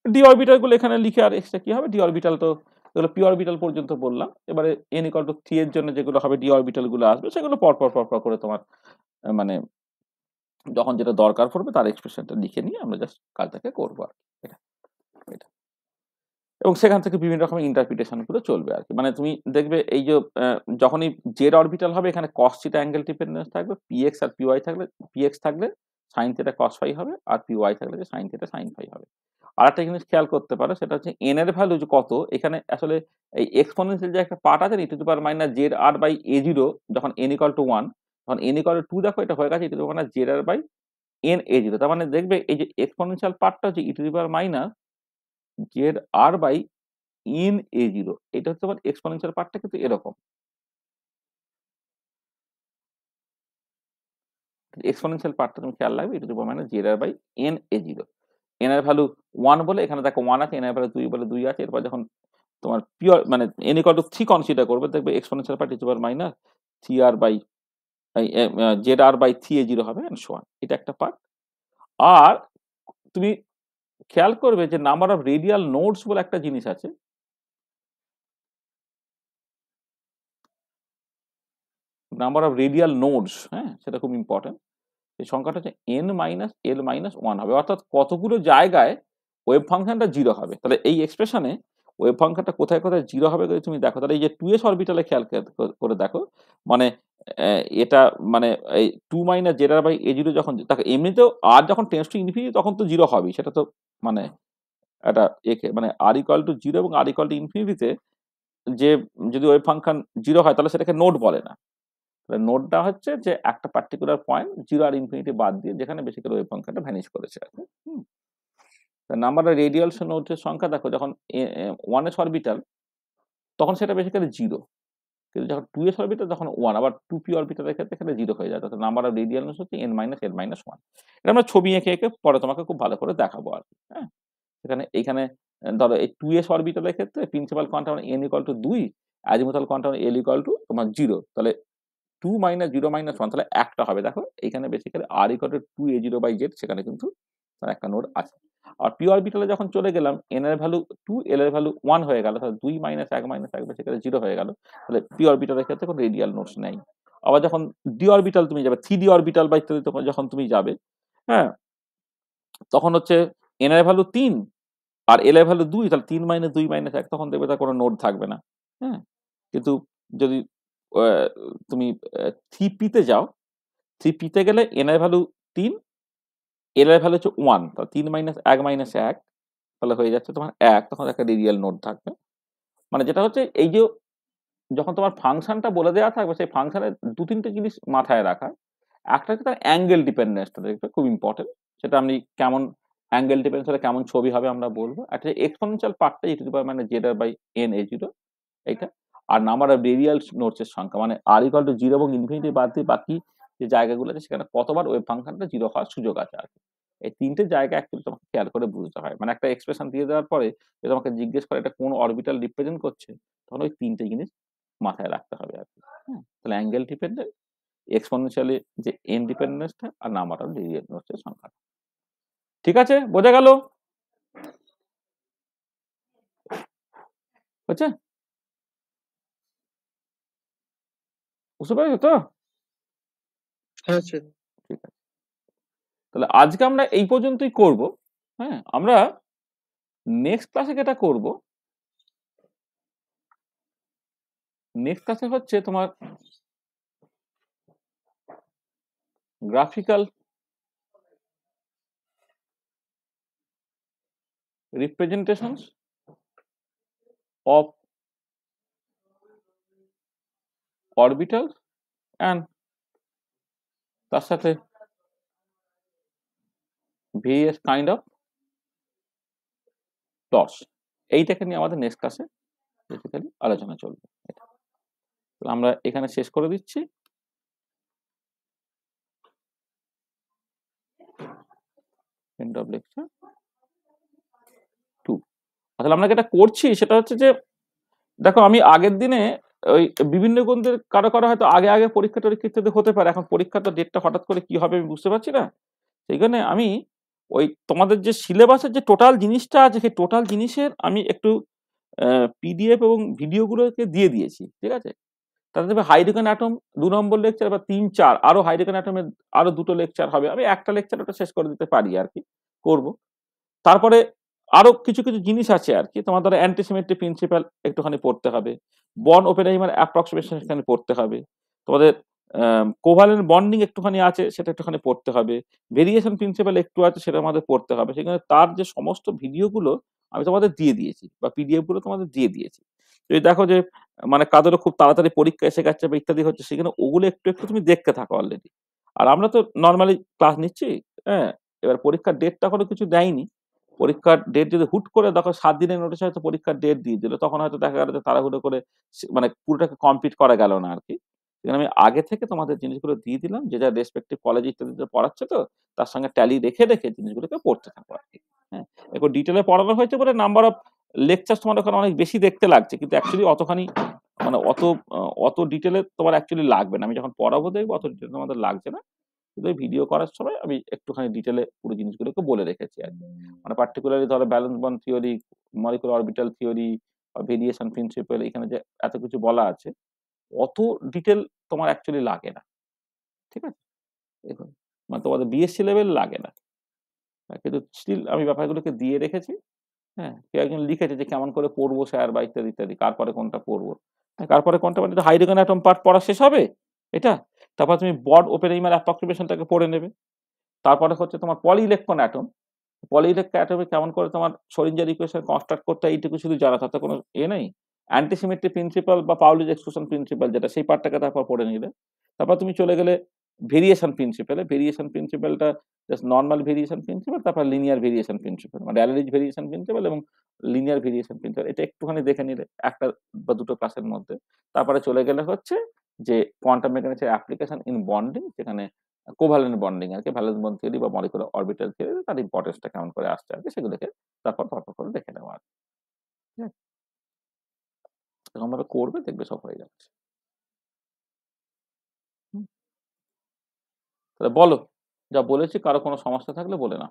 ডি অরবিটালগুলো এখানে লিখে আর এক্সট্রা কি হবে? ডি অরবিটাল তো এগুলো পি অরবিটাল পর্যন্ত বললাম। এবারে এন ইকাল টু থ্রি এর জন্য যেগুলো হবে ডি অরবিটালগুলো আসবে, সেগুলো পর পর করে তোমার মানে যখন যেটা দরকার পড়বে তার এক্সপ্রেশনটা লিখে নিয়ে আমরা জাস্ট কাজটাকে করব আর এটা এটা। এবং সেখান থেকে বিভিন্ন রকমের ইন্টারপ্রিটেশনগুলো চলবে আর কি মানে তুমি দেখবে এই যে যখনই জেড অরবিটাল হবে, এখানে কস থিটা অ্যাঙ্গেল ডিপেন্ডেন্স থাকবে পিএক্স আর পিওয়াই থাকলে পিএক্স থাকলে সাইন থিটা কস ফাই হবে, আর পিওয়াই থাকলে যে সাইন থিটা সাইন ফাই হবে। আর একটা জিনিস খেয়াল করতে পারো, সেটা হচ্ছে এন এর ভ্যালু যে কত? এখানে আসলে এই এক্সপোনেন্সিয়াল যে একটা পার্ট আছে e to to power minus z r by a zero যখন এন ইকাল টু ওয়ান তখন এন ইকাল টু দেখো, এটা হয়ে গেছে e to to z r by n a zero তার মানে দেখবে এই যে এক্সপোনেন্সিয়াল পার্টটা হচ্ছে e to to power minus z r by n a zero এটা হচ্ছে তোমার এক্সপোনেন্সিয়াল পার্টটা কিন্তু এরকম। এক্সপোনেন্সিয়াল পার্টটা তুমি খেয়াল রাখবে, এটা minus z r by n a zero n এর ভ্যালু ওয়ান বলে, এখানে দেখো ওয়ান আছে এন এর ভ্যালু দুই বলে দুই আছে, এরপর যখন তোমার পিওর মানে n equal to three consider করবে, দেখবে exponential part power minus three r by z r by three a zero হবে এন্ড সো এটা একটা পার্ট আর তুমি খেয়াল করবে যে নাম্বার অফ রেডিয়াল নোটস বলে একটা জিনিস আছে। নাম্বার অফ রেডিয়াল নোডস হ্যাঁ সেটা খুব ইম্পর্টেন্ট এই সংখ্যাটা হচ্ছে n minus l minus one হবে। অর্থাৎ কতগুলো জায়গায় ওয়েব ফাংশনটা জিরো হবে। তাহলে এই এক্সপ্রেশনে ওয়েব ফাংশনটা কোথায় কোথায় জিরো হবে যদি তুমি দেখো। তাহলে এই যে টু এস অরবিটালে খেয়াল করে দেখো। মানে এটা মানে এই টু মাইনাস জেডার বাই এ জিরো যখন, দেখো, এমনিতেও আর যখন টেন্স টু ইনফিনিটি তখন তো জিরো হবেই। সেটা তো মানে একটা একে মানে আর ইকুয়াল টু জিরো এবং আর ইকুয়াল টু ইনফিনিটিতে যে, যদি ওয়েভ ফাংশন জিরো হয়, তাহলে সেটাকে নোট বলে না। তাহলে নোডটা হচ্ছে যে, একটা পার্টিকুলার পয়েন্ট জিরো আর ইনফিনিটি বাদ দিয়ে যেখানে বেসিক্যালি ওয়েভ ফাংশনটা ভ্যানিশ করেছে আর কি নাম্বার অফ রেডিয়াল নোটের সংখ্যা দেখো, যখন ওয়ান এস অরবিটাল তখন সেটা বেসিক্যালি জিরো কিন্তু যখন টু এস অরবিটাল তখন ওয়ান আবার টু পি অরবিটালের ক্ষেত্রে এখানে জিরো হয়ে যায়। অর্থাৎ নাম্বার অফ রেডিয়াল হচ্ছে n minus n minus one এটা আমরা ছবি এঁকে এঁকে পরে তোমাকে খুব ভালো করে দেখাবো আর কি হ্যাঁ? এখানে এইখানে আহ, ধরো এই টু এস অরবিটালের ক্ষেত্রে principal quantum n equal to দুই azimuthal quantum l equal to তোমার জিরো তাহলে two minus zero minus one তাহলে একটা হবে। দেখো এখানে basically r equal to two a zero by z সেখানে কিন্তু তার একটা নোট আছে। আর পি অরবিটালে যখন চলে গেলাম এন এর ভ্যালু টু এল এর ভ্যালু ওয়ান হয়ে গেল, তাহলে দুই মাইনাস এক মাইনাস এক বেসিক্যালি জিরো হয়ে গেল। তাহলে পি অরবিটালের ক্ষেত্রে কোনো রেডিয়াল নোটস নেই। আবার যখন ডি অরবিটাল তুমি যাবে থ্রি ডি অরবিটাল বা ইত্যাদি যখন তুমি যাবে হ্যাঁ তখন হচ্ছে এন এর ভ্যালু তিন আর এল এর ভ্যালু দুই, তাহলে তিন মাইনাস দুই মাইনাস এক, তখন দেখবে তার কোনো নোট থাকবে না। হ্যাঁ কিন্তু যদি তুমি থ্রি পিতে যাও থ্রি পিতে গেলে এন এর ভ্যালু তিন এর ভ্যালু হচ্ছে ওয়ান তাহলে তিন মাইনাস এক মাইনাস এক, তাহলে হয়ে যাচ্ছে তোমার এক, তখন একটা রেডিয়াল নোট থাকবে। মানে যেটা হচ্ছে এই যে যখন তোমার ফাংশনটা বলে দেওয়া থাকবে, সেই ফাংশনের দু তিনটে জিনিস মাথায় রাখা। একটা হচ্ছে তার অ্যাঙ্গেল ডিপেন্ডেন্সটা দেখবে খুব ইম্পর্টেন্ট সেটা আপনি কেমন অ্যাঙ্গেল ডিপেন্ডেন্স হলে কেমন ছবি হবে আমরা বলব। একটা এক্সপোনেনশিয়াল পার্টটা ইটু পাওয়ার মানে z by n a zero এইটা। আর নাম্বার অফ রেডিয়াল নোটসের সংখ্যা মানে আর ইকাল টু জিরো এবং ইনফিনিটি বাদ দিয়ে বাকি যে জায়গাগুলো আছে সেখানে কতবার ওয়েভ ফাংশনটা জিরো হওয়ার সুযোগ আছে আর কি। এই তিনটে জায়গা অ্যাকচুয়ালি তোমাকে খেয়াল করে বুঝতে হয়। মানে একটা এক্সপ্রেশন দিয়ে দেওয়ার পরে যদি তোমাকে জিজ্ঞেস করে এটা কোন অরবিটাল রিপ্রেজেন্ট করছে, তখন ওই তিনটে জিনিস মাথায় রাখতে হবে আর কি। হ্যাঁ তাহলে অ্যাঙ্গেল ডিপেন্ডেন্ট এক্সপোনেনশিয়ালি যে এন ডিপেন্ডেন্সটা আর নাম্বার অফ নোটসের সংখ্যা। ঠিক আছে? বোঝা গেল? বুঝছে বুঝতে পেরেছ তো? হ্যাঁ ঠিক আছে। তাহলে আজকে আমরা এই পর্যন্তই করব হ্যাঁ? আমরা নেক্সট ক্লাসে যেটা করব নেক্সট ক্লাসে হচ্ছে তোমার graphical representations of orbitals and তার সাথে various kind of dots এইটাকে নিয়ে আমাদের নেক্সট ক্লাসে বেসিক্যালি আলোচনা চলবে এটা। আমরা এখানে শেষ করে দিচ্ছি। এন্ড অফ লেকচার টু আসলে আমরা যেটা করছি সেটা হচ্ছে যে, দেখো আমি আগের দিনে ওই বিভিন্ন গ্রন্থের কারও কারও হয়তো আগে আগে পরীক্ষা টরীক্ষা ইত্যাদি হতে পারে। এখন পরীক্ষার তো ডেটটা হঠাৎ করে কি হবে আমি বুঝতে পারছি না। সেইখানে আমি ওই তোমাদের যে সিলেবাসের যে টোটাল জিনিসটা আছে, সেই টোটাল জিনিসের আমি একটু পিডিএফ এবং ভিডিওগুলোকে দিয়ে দিয়েছি, ঠিক আছে? তাতে দেখবে হাইড্রোজেন অ্যাটম দু নম্বর লেকচার বা তিন, চার, আরও হাইড্রোজেন অ্যাটমের আরও দুটো লেকচার হবে। আমি একটা লেকচার ওটা শেষ করে দিতে পারি আর কি, করব। তারপরে আরও কিছু কিছু জিনিস আছে আর কি তোমার ধরো অ্যান্টিসিমেট্রি প্রিন্সিপাল একটুখানি পড়তে হবে। বন ওপেনাইমার অ্যাপ্রক্সিমেশন এখানে পড়তে হবে। তোমাদের কোভালেন্ট বন্ডিং একটুখানি আছে, সেটা একটুখানি পড়তে হবে। ভেরিয়েশন প্রিন্সিপাল একটু আছে, সেটা আমাদের পড়তে হবে। সেখানে তার যে সমস্ত ভিডিওগুলো আমি তোমাদের দিয়ে দিয়েছি, বা পিডিএফগুলো তোমাদের দিয়ে দিয়েছি। যদি দেখো যে মানে কাদেরও খুব তাড়াতাড়ি পরীক্ষা এসে গেছে বা ইত্যাদি হচ্ছে, সেখানে ওগুলো একটু একটু তুমি দেখতে থাকো অলরেডি আর আমরা তো নর্মালি ক্লাস নিচ্ছি হ্যাঁ? এবার পরীক্ষার ডেটটা কোনো কিছু দেয়নি। পরীক্ষার ডেট যদি হুট করে দেখো সাত দিনের নোটিশ হয়তো পরীক্ষার ডেট দিয়ে দিল, তখন হয়তো দেখা গেল যে তাড়াহুড়ো করে মানে পুরোটাকে কমপ্লিট করা গেল না আর কি আমি আগে থেকে তোমাদের জিনিসগুলো দিয়ে দিলাম, যে যা রেসপেক্টিভ কলেজ ইত্যাদিতে পড়াচ্ছে তো, তার সঙ্গে ট্যালি রেখে রেখে জিনিসগুলোকে পড়তে থাকো আর কি হ্যাঁ। এরপর ডিটেলে পড়ানো হয়েছে বলে নাম্বার অফ লেকচার তোমার ওখানে অনেক বেশি দেখতে লাগছে, কিন্তু অ্যাকচুয়ালি অতখানি মানে অত অত ডিটেলে তোমার অ্যাকচুয়ালি লাগবে না। আমি যখন পড়াবো দেখব, অত ডিটেল তোমাদের লাগছে না। কিন্তু ভিডিও করার সময় আমি একটুখানি ডিটেলে পুরো জিনিসগুলোকে বলে রেখেছি আর। মানে পার্টিকুলারলি ধরো valence bond theory molecular orbital theory variation principle এখানে যে এত কিছু বলা আছে অত ডিটেল তোমার অ্যাকচুয়ালি লাগে না। ঠিক আছে? দেখুন মানে তোমাদের বিএসসি লেভেল লাগে না। হ্যাঁ, কিন্তু স্টিল আমি ব্যাপারগুলোকে দিয়ে রেখেছি। হ্যাঁ কেউ একজন লিখেছে যে কেমন করে পড়ব স্যার বা ইত্যাদি ইত্যাদি কার পরে কোনটা পড়ব। হ্যাঁ, কার পরে কোনটা মানে হাইড্রোজেন অ্যাটম পার্ট পড়া শেষ হবে? এটা? তারপর তুমি বড ওপেন এইমার অ্যাপ্রক্সিমেশনটাকে পড়ে নেবে। তারপরে হচ্ছে তোমার poly electron atom poly electron অ্যাটমে কেমন করে তোমার সরিঞ্জার ইকুয়েশন কনস্ট্রাক্ট করতে এইটুকু শুধু জানা, তাতে কোনো এ নেই। অ্যান্টিসিমেট্রি প্রিন্সিপাল বা পাউলিজ এক্সক্লুশন প্রিন্সিপাল যেটা, সেই পার্টটাকে তারপর পড়ে নিলে। তারপর তুমি চলে গেলে ভেরিয়েশন প্রিন্সিপালে ভেরিয়েশন প্রিন্সিপালটা জাস্ট নর্মাল ভেরিয়েশন প্রিন্সিপাল তারপর লিনিয়ার ভেরিয়েশন প্রিন্সিপাল মানে অ্যালারিজ ভেরিয়েশন প্রিন্সিপাল এবং লিনিয়ার ভেরিয়েশন প্রিন্সিপাল এটা একটুখানি দেখে নিলে, একটা বা দুটো ক্লাসের মধ্যে। তারপরে চলে গেলে হচ্ছে যে কোয়ান্টাম মেকানিক্সের অ্যাপ্লিকেশন ইন বন্ডিং যেখানে কোভালেন্ট বন্ডিং আর কি ভ্যালেন্স বন্ড থিওরি বা মলিকুলার অরবিটাল থিওরি তার ইম্পর্টেন্সটা কেমন করে আসছে আর কি সেগুলোকে তারপর তারপর করে দেখে নেওয়া আর কি। ঠিক আছে? এরকম করবে, দেখবে সব হয়ে যাচ্ছে তাহলে বলো, যা বলেছি কারও কোনো সমস্যা থাকলে বলে না